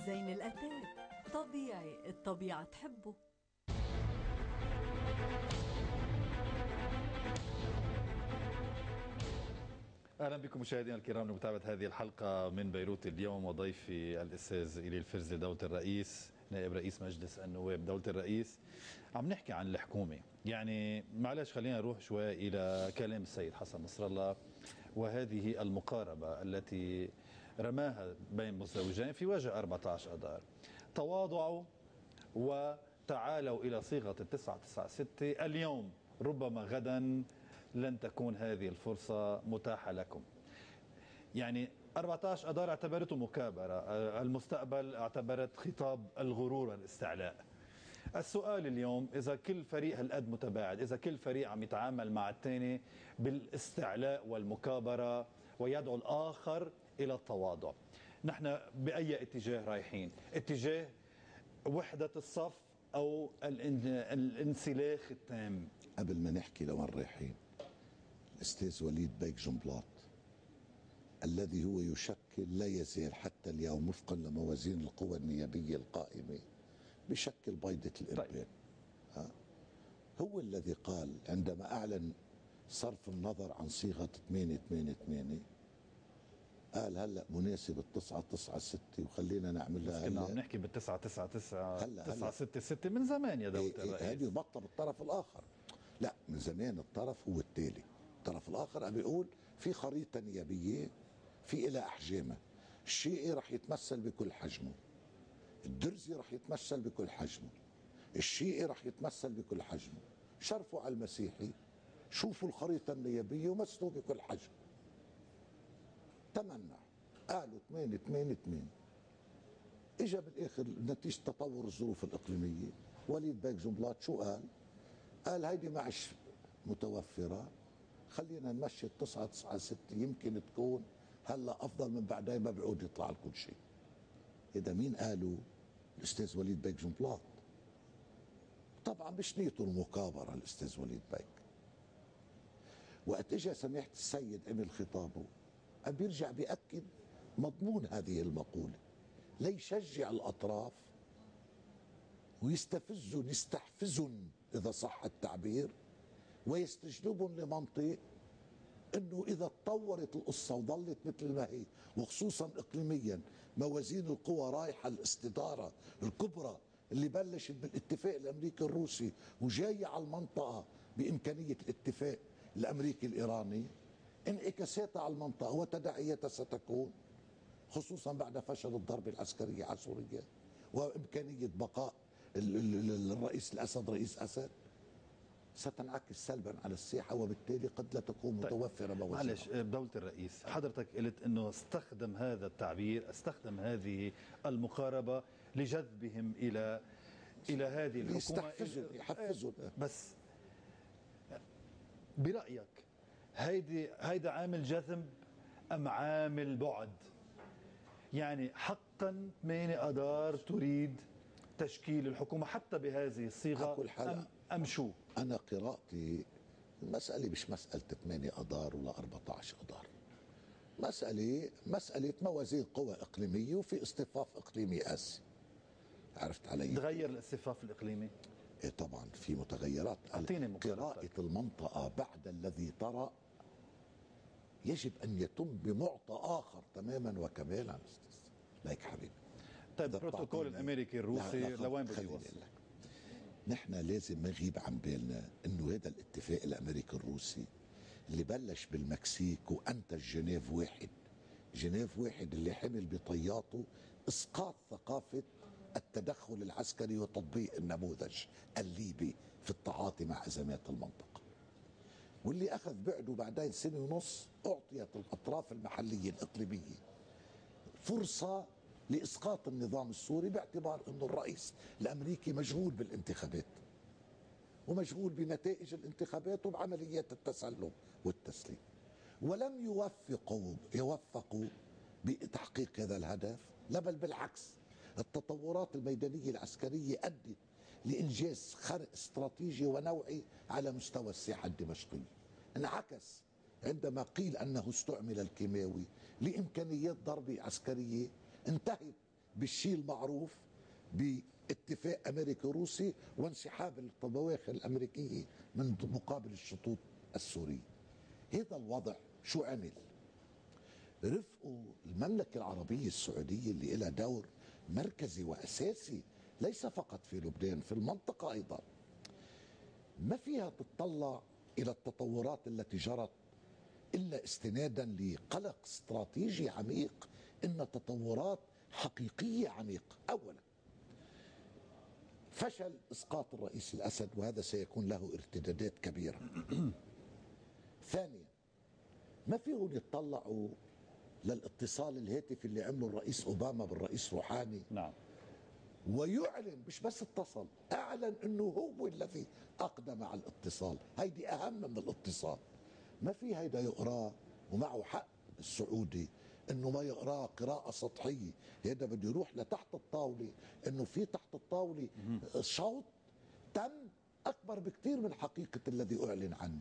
زين الأتاك طبيعي الطبيعة تحبه. أهلا بكم مشاهدينا الكرام لمتابعة هذه الحلقة من بيروت اليوم وضيفي الأستاذ إلي الفرزي دوله الرئيس نائب رئيس مجلس النواب دولة الرئيس. عم نحكي عن الحكومة. يعني معلش خلينا نروح شوي إلى كلام السيد حسن نصر الله وهذه المقاربة التي رماها بين مزدوجين في وجه 14 اذار تواضعوا وتعالوا إلى صيغة تسعة ستة اليوم ربما غدا لن تكون هذه الفرصة متاحة لكم. يعني 14 أدار اعتبرته مكابرة. المستقبل اعتبرت خطاب الغرور والاستعلاء. السؤال اليوم إذا كل فريق هالقد متباعد إذا كل فريق عم يتعامل مع الثاني بالاستعلاء والمكابرة ويدعو الآخر إلى التواضع. نحن بأي اتجاه رايحين؟ اتجاه وحدة الصف أو الانسلاخ التام. قبل ما نحكي لوين رايحين الاستاذ وليد بيك جنبلاط الذي هو يشكل لا يزال حتى اليوم وفقا لموازين القوى النيابية القائمة بشكل بيضة الاربان ها؟ هو الذي قال عندما أعلن صرف النظر عن صيغة 888 قال هلأ مناسب تسعة ستة وخلينا نعملها كنا عم نحكي هلأ. ستة ستة من زمان يا دولة إيه إيه الرئيس. هذه بطل الطرف الآخر. لا من زمان الطرف هو التالي. الطرف الآخر عم بيقول في خريطة نيابية في لها احجامها الشيعي رح يتمثل بكل حجمه. الدرزي رح يتمثل بكل حجمه. الشيعي رح يتمثل بكل حجمه. شرفوا على المسيحي. شوفوا الخريطة النيابية ومثلوا بكل حجم. تمنع قالوا 8 8 8 اجى بالآخر نتيجة تطور الظروف الإقليمية. وليد بيك جنبلاط شو قال؟ قال هيدي معش متوفرة. خلينا نمشي التسعة تسعة ستة يمكن تكون هلا أفضل من بعدين ما بيعود يطلع لكل شيء. إذا مين قالوا؟ الأستاذ وليد بيك جنبلاط طبعا مش نيته المكابرة الأستاذ وليد بيك. وقت اجى سماحه السيد عمل خطابه عم بيرجع بيأكد مضمون هذه المقولة. ليشجع الأطراف ويستفزهم يستحفزهم إذا صح التعبير. ويستجلبهم لمنطق إنه إذا تطورت القصة وظلت مثل ما هي وخصوصا اقليميا موازين القوى رايحة الاستداره الكبرى اللي بلشت بالاتفاق الأمريكي الروسي وجاية على المنطقة بإمكانية الاتفاق الأمريكي الإيراني انعكاساتها على المنطقة وتداعياتها ستكون خصوصا بعد فشل الضربة العسكرية على سوريا وإمكانية بقاء ال- ال- ال- الرئيس الأسد رئيس أسد. ستنعكس سلبا على الساحة وبالتالي قد لا تكون متوفرة موازين معلش بدولة الرئيس حضرتك قلت إنه استخدم هذا التعبير استخدم هذه المقاربة لجذبهم إلى إلى هذه الحكومة. يستحفزوا يحفزوا بس برأيك هيدي هيدا عامل جذب أم عامل بعد؟ يعني حقا 8 اذار تريد تشكيل الحكومة حتى بهذه حال أم, أم شو؟ أنا قراءتي المسألة مش مسألة 8 أدار ولا 14 أدار. مسألة مسألة موازين قوى إقليمية وفي اصطفاف إقليمي آسي عرفت علي؟ تغير الاصطفاف الإقليمي؟ إيه طبعا في متغيرات. أعطيني قراءة المنطقة بعد الذي طرأ يجب أن يتم بمعطى آخر تماما وكمالا. ليك حبيبي طيب البروتوكول الأمريكي لا، الروسي لوين بده يوصل؟ نحن لازم ما يغيب عن بالنا إنه هذا الاتفاق الأمريكي الروسي اللي بلش بالمكسيك وأنتج جنيف واحد. جنيف واحد اللي حمل بطياته إسقاط ثقافة التدخل العسكري وتطبيق النموذج الليبي في التعاطي مع أزمات المنطقة. واللي أخذ بعده بعدين سنة ونص أعطيت الأطراف المحلية الإقليمية فرصة لإسقاط النظام السوري باعتبار إنه الرئيس الأمريكي مشغول بالانتخابات ومشغول بنتائج الانتخابات وبعمليات التسلم والتسليم. ولم يوفقوا يوفقوا بتحقيق هذا الهدف لا بل بالعكس. التطورات الميدانية العسكرية أدت لإنجاز خرق استراتيجي ونوعي على مستوى الساحة الدمشقية. انعكس عندما قيل أنه استعمل الكيماوي لإمكانيات ضربة عسكرية انتهت بالشيء المعروف باتفاق أمريكي روسي وانسحاب البواخر الأمريكية من مقابل الشطوط السورية. هذا الوضع شو عمل؟ رفقوا المملكة العربية السعودية اللي لها دور مركزي وأساسي ليس فقط في لبنان في المنطقة أيضا. ما فيها تطلع إلى التطورات التي جرت إلا استنادا لقلق استراتيجي عميق إن تطورات حقيقية عميقة. أولا فشل إسقاط الرئيس الأسد وهذا سيكون له ارتدادات كبيرة. ثانيا ما فيهم يتطلعوا للاتصال الهاتفي اللي عمله الرئيس أوباما بالرئيس روحاني؟ نعم. ويعلن مش بس اتصل أعلن إنه هو الذي أقدم على الاتصال. هيدي أهم من الاتصال. ما في هيدا يقراه ومعه حق السعودي إنه ما يقراه قراءة سطحية. هذا بده يروح لتحت الطاولة. إنه في تحت الطاولة شوط تم أكبر بكثير من حقيقة الذي أعلن عنه.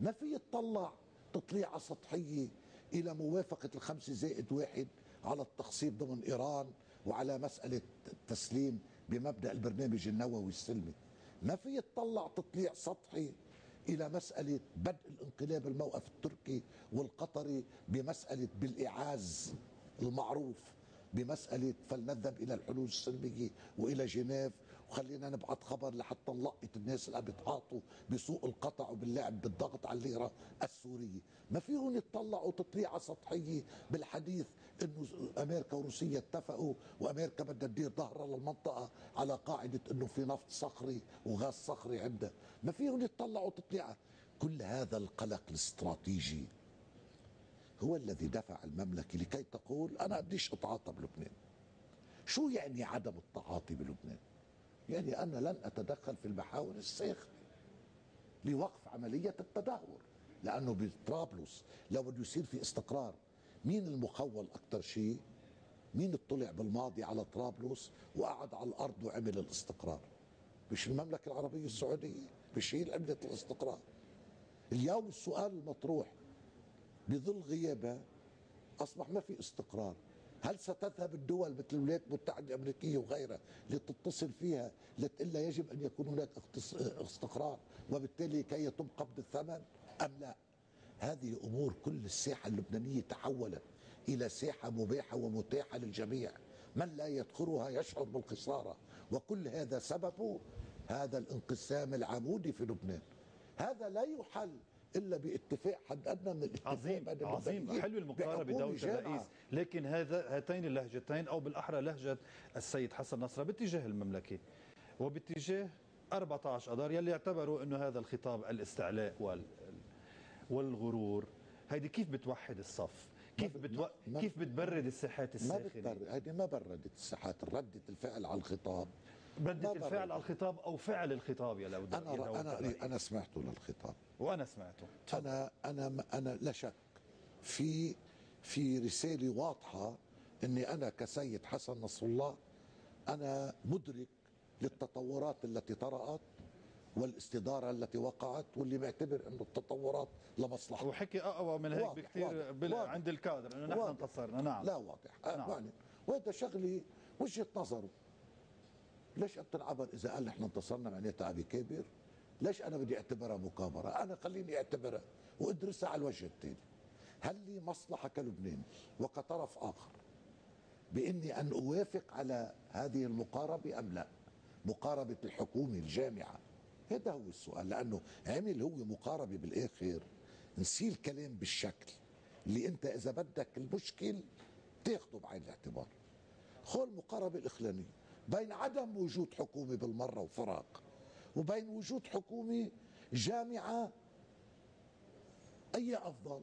ما في يتطلع تطليعة سطحية إلى موافقة الخمسة زائد واحد على التخصيب ضمن إيران وعلى مسألة التسليم بمبدأ البرنامج النووي السلمي. ما في يتطلع تطليع سطحي إلى مسألة بدء الانقلاب الموقف التركي والقطري بمسألة بالإعاز المعروف بمسألة فلنذهب إلى الحلول السلمية وإلى جنيف وخلينا نبعث خبر لحتى نلقط الناس اللي بيتعاطوا بسوق القطع وباللعب بالضغط على الليرة السورية. ما فيهم يتطلعوا تطليعة سطحية بالحديث إنه أمريكا وروسيا اتفقوا وأمريكا بدها تدير ظهرها للمنطقة على قاعدة إنه في نفط صخري وغاز صخري عندها. ما فيهم يتطلعوا تطليعة. كل هذا القلق الاستراتيجي هو الذي دفع المملكة لكي تقول أنا بديش أتعاطى بلبنان. شو يعني عدم التعاطي بلبنان؟ يعني أنا لن أتدخل في المحاور الساخنة لوقف عملية التدهور لأنه بطرابلس لو بده يصير في استقرار مين المخول أكثر شيء؟ مين اطلع بالماضي على طرابلس وقعد على الأرض وعمل الاستقرار؟ مش المملكة العربية السعودية مش هي اللي عملت الاستقرار. اليوم السؤال المطروح بظل غيابها أصبح ما في استقرار. هل ستذهب الدول مثل الولايات المتحدة الأمريكية وغيرها لتتصل فيها لتقول يجب أن يكون هناك استقرار وبالتالي كي يتم قبض الثمن أم لا؟ هذه أمور كل الساحة اللبنانية تحولت إلى ساحة مباحة ومتاحة للجميع. من لا يدخلها يشعر بالخسارة. وكل هذا سببه هذا الانقسام العمودي في لبنان. هذا لا يحل. إلا باتفاق حد أدنى من الاتفاق عظيم عظيم. حلو بدولة جامعة. الرئيس. لكن هذا هاتين اللهجتين أو بالأحرى لهجة السيد حسن نصر باتجاه المملكة. وباتجاه 14 اذار يلي اعتبروا إنه هذا الخطاب الاستعلاء وال والغرور. هيدي كيف بتوحد الصف؟ كيف بتو... ما- كيف بتبرد الساحات ما الساخنة؟ بتبرد. هيدي ما بردت الساحات ردة الفعل على الخطاب. ردة الفعل. على الخطاب أو فعل الخطاب يا لو أنا أنا أنا سمعته للخطاب وأنا سمعته. أنا أنا أنا لا شك في في رسالة واضحة إني أنا كسيد حسن نصر الله أنا مدرك للتطورات التي طرأت والاستدارة التي وقعت واللي معتبر إنه التطورات لمصلحته وحكي أقوى من هيك بكثير. عند الكادر إنه نحن. انتصرنا. نعم. لا واضح. نعم. يعني وهذا شغلي وجهة نظره. ليش أنت العبر؟ إذا قال إحنا انتصرنا معناتها عبي كبير. ليش أنا بدي أعتبرها مكابره أنا خليني أعتبرها. وادرسها على الوجه الثاني هل لي مصلحة كلبناني وكطرف آخر بإني أن أوافق على هذه المقاربة أم لا؟ مقاربة الحكومة الجامعة. هذا هو السؤال. لأنه عمل هو مقاربة بالآخر. نسيل كلام بالشكل اللي أنت إذا بدك المشكل تاخده بعين الاعتبار. خو المقاربه الإخلانية. بين عدم وجود حكومه بالمرة وفراغ وبين وجود حكومه جامعة أي أفضل؟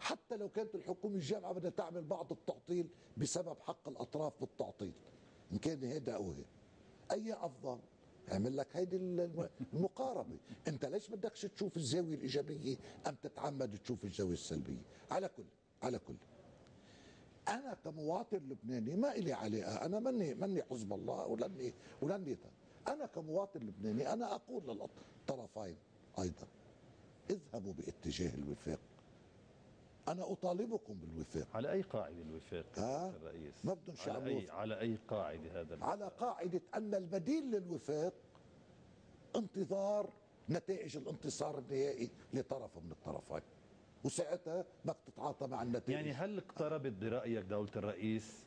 حتى لو كانت الحكومة الجامعة بدها تعمل بعض التعطيل بسبب حق الأطراف بالتعطيل. إن كان هذا أو هيك. أي أفضل؟ اعمل لك هيدي الم- المقاربة. أنت ليش بدكش تشوف الزاوية الإيجابية أم تتعمد تشوف الزاوية السلبية؟ على كل على كل. أنا كمواطن لبناني ما إلي علاقه أنا مني مني حزب الله ولني ده. أنا كمواطن لبناني أنا أقول للطرفين أيضا اذهبوا باتجاه الوفاق أنا أطالبكم بالوفاق على أي قاعدة الوفاق؟ سيد الرئيس ما بدهم على أي. على أي قاعدة هذا الوفاق؟ على قاعدة أن البديل للوفاق انتظار نتائج الانتصار النهائي لطرف من الطرفين وساعتها بدك تتعاطى مع النتائج. يعني هل اقتربت برأيك دولة الرئيس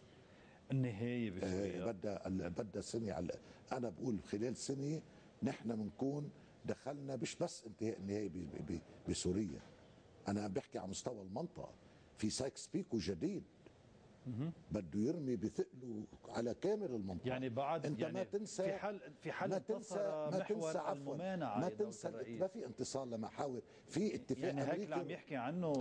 النهايه آه، بسوريا؟ بدها ال- بدها سنة على أنا بقول خلال سنة نحن بنكون دخلنا مش بس انتهاء ب- بسوريا. أنا عم بحكي على مستوى المنطقة. في سايكس بيكو جديد. بده يرمي بثقله على كامل المنطقة. يعني بعد أنت يعني ما تنسى في حال في حال ما تنسى ما تنسى عفوا. ما تنسى. ما في انتصار لمحاور في اتفاق يعني هيك اللي عم يحكي عنه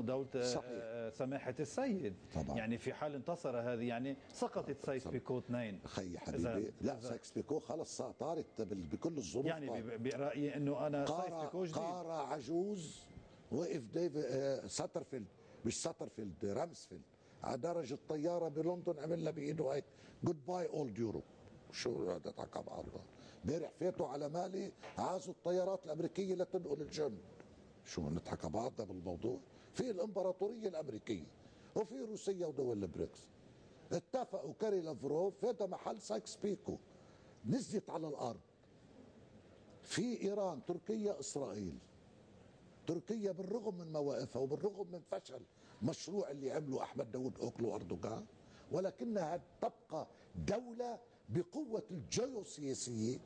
صحيح. آه، سماحة السيد. طبعا. يعني في حال انتصر هذه يعني سقطت سايكس بيكو اثنين. خي إذا- حبيبي. لا سايكس بيكو خلص صار- طارت بكل الظروف يعني طارت. ب- برأيي إنه أنا قارة بيكو جديد. قارة عجوز. وقف ديف آه، ساترفيلد. مش ساترفيلد رامسفيلد. على درج الطيارة بلندن عمل لها بإيده هيك goodbye old Europe شو هذا تحكى مع الله. امبارح فاتوا على مالي عازوا الطيارات الأمريكية لتنقل الجند شو نضحك بعضنا بالموضوع؟ في الإمبراطورية الأمريكية وفي روسيا ودول البريكس. اتفقوا كيري لافروف هذا محل سايكس بيكو. نزلت على الأرض. في إيران تركيا إسرائيل. تركيا بالرغم من مواقفها وبالرغم من فشل. مشروع اللي عمله أحمد داود أوغلو أردوغان ولكنها تبقى دولة بقوة الجيوسياسية.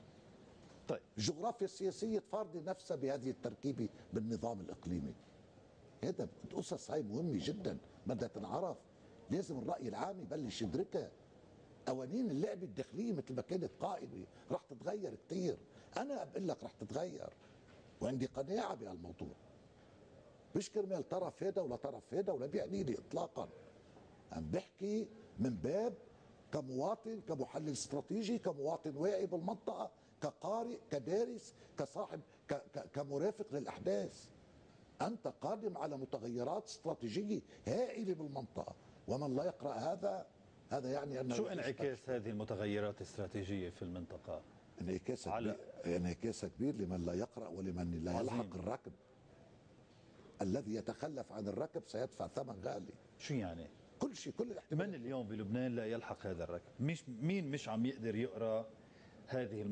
طيب. الجغرافيا السياسيه تفرض نفسها بهذه التركيبة بالنظام الإقليمي. هذا قصص هاي مهمة جدا بدها تنعرف؟ لازم الرأي العام يبلش يدركها. قوانين اللعبه الداخلية مثل ما كانت قائمه رح تتغير كثير أنا بقول لك رح تتغير وعندي قناعة بهالموضوع. مش كرمال طرف هذا ولا طرف هذا ولا بيعني لي اطلاقا. عم بحكي من باب كمواطن كمحلل استراتيجي كمواطن واعي بالمنطقة كقارئ كدارس كصاحب كمرافق للأحداث. أنت قادم على متغيرات استراتيجية هائلة بالمنطقة. ومن لا يقرأ هذا هذا يعني أنه شو انعكاس هذه المتغيرات الاستراتيجية في المنطقة؟ انعكاس على- كبير انعكاس كبير لمن لا يقرأ ولمن لا. يلحق الركب. الذي يتخلف عن الركب سيدفع ثمن غالي. شو يعني؟ كل شيء كل من اليوم بلبنان لا يلحق هذا الركب؟ مش مين مش عم يقدر يقرأ هذه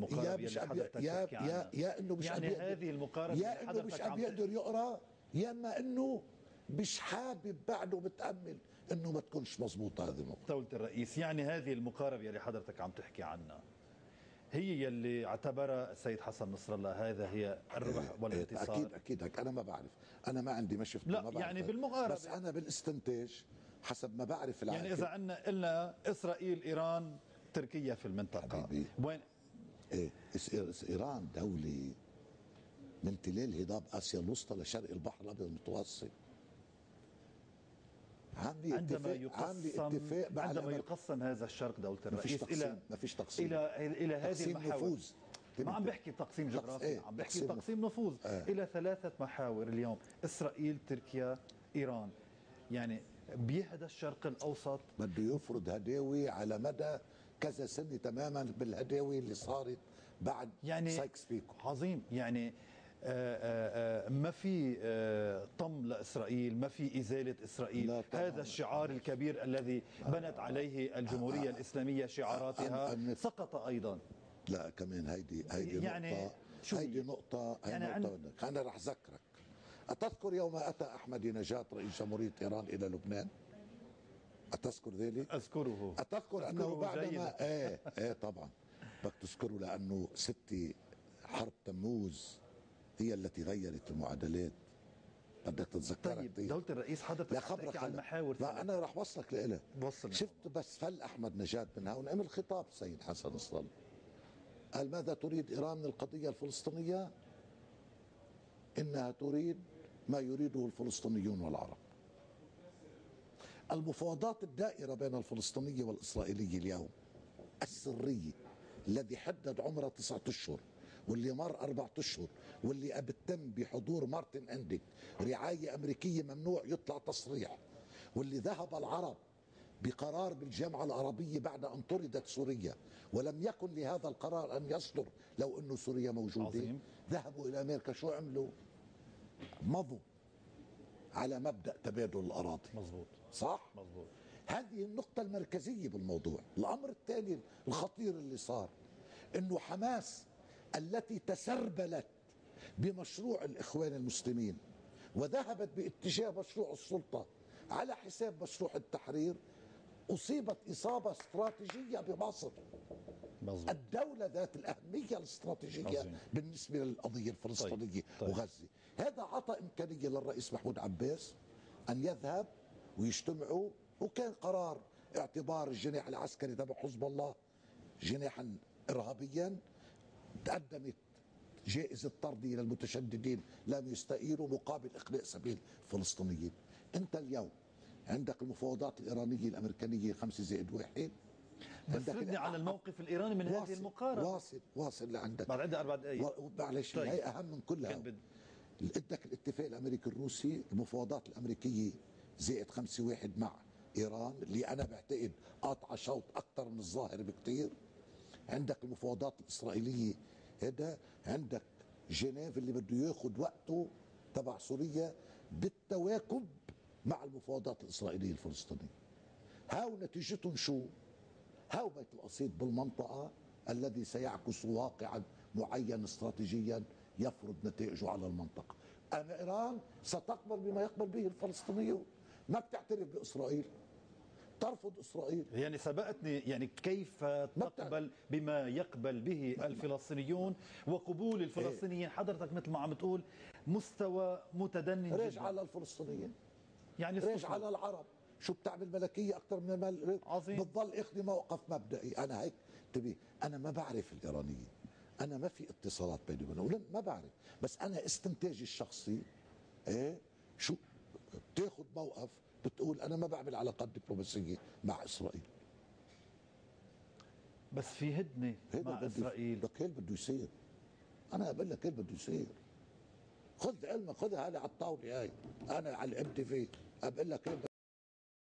مش اللي حضرتك يا تحكي عنها؟ يا يا إنه مش يعني هذه المقاربة اللي يا انه مش عم يقدر يقرأ يا إما إنه مش حابب بعده متأمل إنه ما تكونش مزبوطه هذه المقاربة. دولة الرئيس يعني هذه المقاربة اللي حضرتك عم تحكي عنها؟ هي يلي اعتبرها السيد حسن نصر الله هذا هي الربح والانتصار أكيد أكيد هيك أنا ما بعرف أنا ما عندي ما شفت لا، ما بعرف يعني هيك. بالمقاربة. بس أنا بالاستنتاج حسب ما بعرف العاقل يعني إذا عندنا قلنا إسرائيل إيران تركيا في المنطقة حبيبي. وين إيه إيران دولة من تلال هضاب آسيا الوسطى لشرق البحر الأبيض المتوسط عامله عندما اتفاق يقسم اتفاق مع عندما. يقسم هذا الشرق دولة الرئيس تقسيم إلى ما فيش تقسيم. إلى إلى هذه المحاور. ما عم بحكي تقسيم تقس- جغرافي إيه، عم بحكي تقسيم تقسيم نفوذ. آه. إلى ثلاثة محاور اليوم. إسرائيل تركيا إيران. يعني بيهدى الشرق الأوسط بده يفرض هداوي على مدى كذا سنة تماما بالهداوي اللي صارت بعد يعني سايكس بيكو. عظيم. يعني ما في آه، طم لإسرائيل ما في لا طبعاً. هذا الشعار الكبير الذي بنت عليه الجمهورية الإسلامية شعاراتها. سقط أيضا. لا كمان هيدي هيدي يعني هي؟ هيدي نقطة هي يعني نقطة بدك أنا رح أذكرك أتذكر يوم أتى أحمد نجاة رئيس جمهورية إيران إلى لبنان؟ أتذكر ذلك؟ أذكره. أتذكر أنه بعدما جيداً. إيه إيه طبعا. بدك تذكره لأنه ستي حرب تموز. هي التي غيرت المعادلات بدك تتذكرها طيب كتير. دولة الرئيس حضرتك لا خبرك على. المحاور لا أنا رح وصلك لإلها وصلنا. شفت بس فل أحمد نجاد من هون عمل خطاب سيد حسن نصر الله قال ماذا تريد إيران من القضية الفلسطينية؟ إنها تريد ما يريده الفلسطينيون والعرب. المفاوضات الدائرة بين الفلسطينية والإسرائيلية اليوم السرية الذي حدد عمرها تسعة أشهر واللي مر أربعة أشهر واللي بتتم بحضور مارتن أنديك رعاية أمريكية ممنوع يطلع تصريح واللي ذهب العرب بقرار بالجامعة العربية بعد أن طردت سوريا ولم يكن لهذا القرار أن يصدر لو انه سوريا موجودة عظيم. ذهبوا إلى أمريكا شو عملوا؟ مضوا على مبدأ تبادل الأراضي مزبوط صح؟ مزبوط هذه النقطة المركزية بالموضوع الأمر الثاني الخطير اللي صار أنه حماس التي تسربلت بمشروع الإخوان المسلمين وذهبت باتجاه مشروع السلطة على حساب مشروع التحرير أصيبت إصابة استراتيجية بمصر مزبوط. الدولة ذات الأهمية الاستراتيجية عظيم. بالنسبة للقضية الفلسطينية طيب. طيب. وغزة هذا أعطى إمكانية للرئيس محمود عباس أن يذهب ويجتمعوا وكان قرار اعتبار الجناح العسكري تبع حزب الله جناحا إرهابيا تقدمت جائزة طردي للمتشددين لم يستقيلوا مقابل إخلاء سبيل الفلسطينيين أنت اليوم عندك المفاوضات الإيرانية الأمريكانية خمسة زائد واحد. بس على الموقف الإيراني من هذه المقارنة. واصل واصل لعندك. بعد عندي أربع دقائق و- معلش طيب. هي أهم من كلها. بد- بدك الاتفاق الأمريكي الروسي المفاوضات الأمريكية زائد خمسة واحد مع إيران اللي أنا بعتقد قاطعة شوط أكثر من الظاهر بكثير عندك المفاوضات الاسرائيليه هذا عندك جنيف اللي بده ياخذ وقته تبع سوريا بالتواكب مع المفاوضات الإسرائيلية الفلسطينية. هاو نتيجتهم شو؟ هاو بيت القصيد بالمنطقة الذي سيعكس واقعا معين استراتيجيا يفرض نتائجه على المنطقة. أما إيران ستقبل بما يقبل به الفلسطينيون. ما بتعترف بإسرائيل؟ ترفض إسرائيل. يعني سبقتني يعني كيف تقبل بما يقبل به الفلسطينيون وقبول الفلسطينيين؟ حضرتك مثل ما عم تقول مستوى متدني جدا. على الفلسطينيين. يعني استسلم. على العرب. شو بتعمل ملكية أكثر من المل... عظيم. بتضل إخذي موقف مبدئي. أنا هيك تبي أنا ما بعرف الإيرانيين. أنا ما في اتصالات بيني وبينهم ما بعرف. بس أنا استنتاجي الشخصي إيه شو بتاخذ موقف بتقول أنا ما بعمل علاقات دبلوماسية مع إسرائيل. بس في هدنة مع إسرائيل. لك هيك بده يصير. أنا بقول لك هيك بده يصير. خذ علمك خذها هلا على الطاولة هاي. أنا على الام تي في بقول لك هيك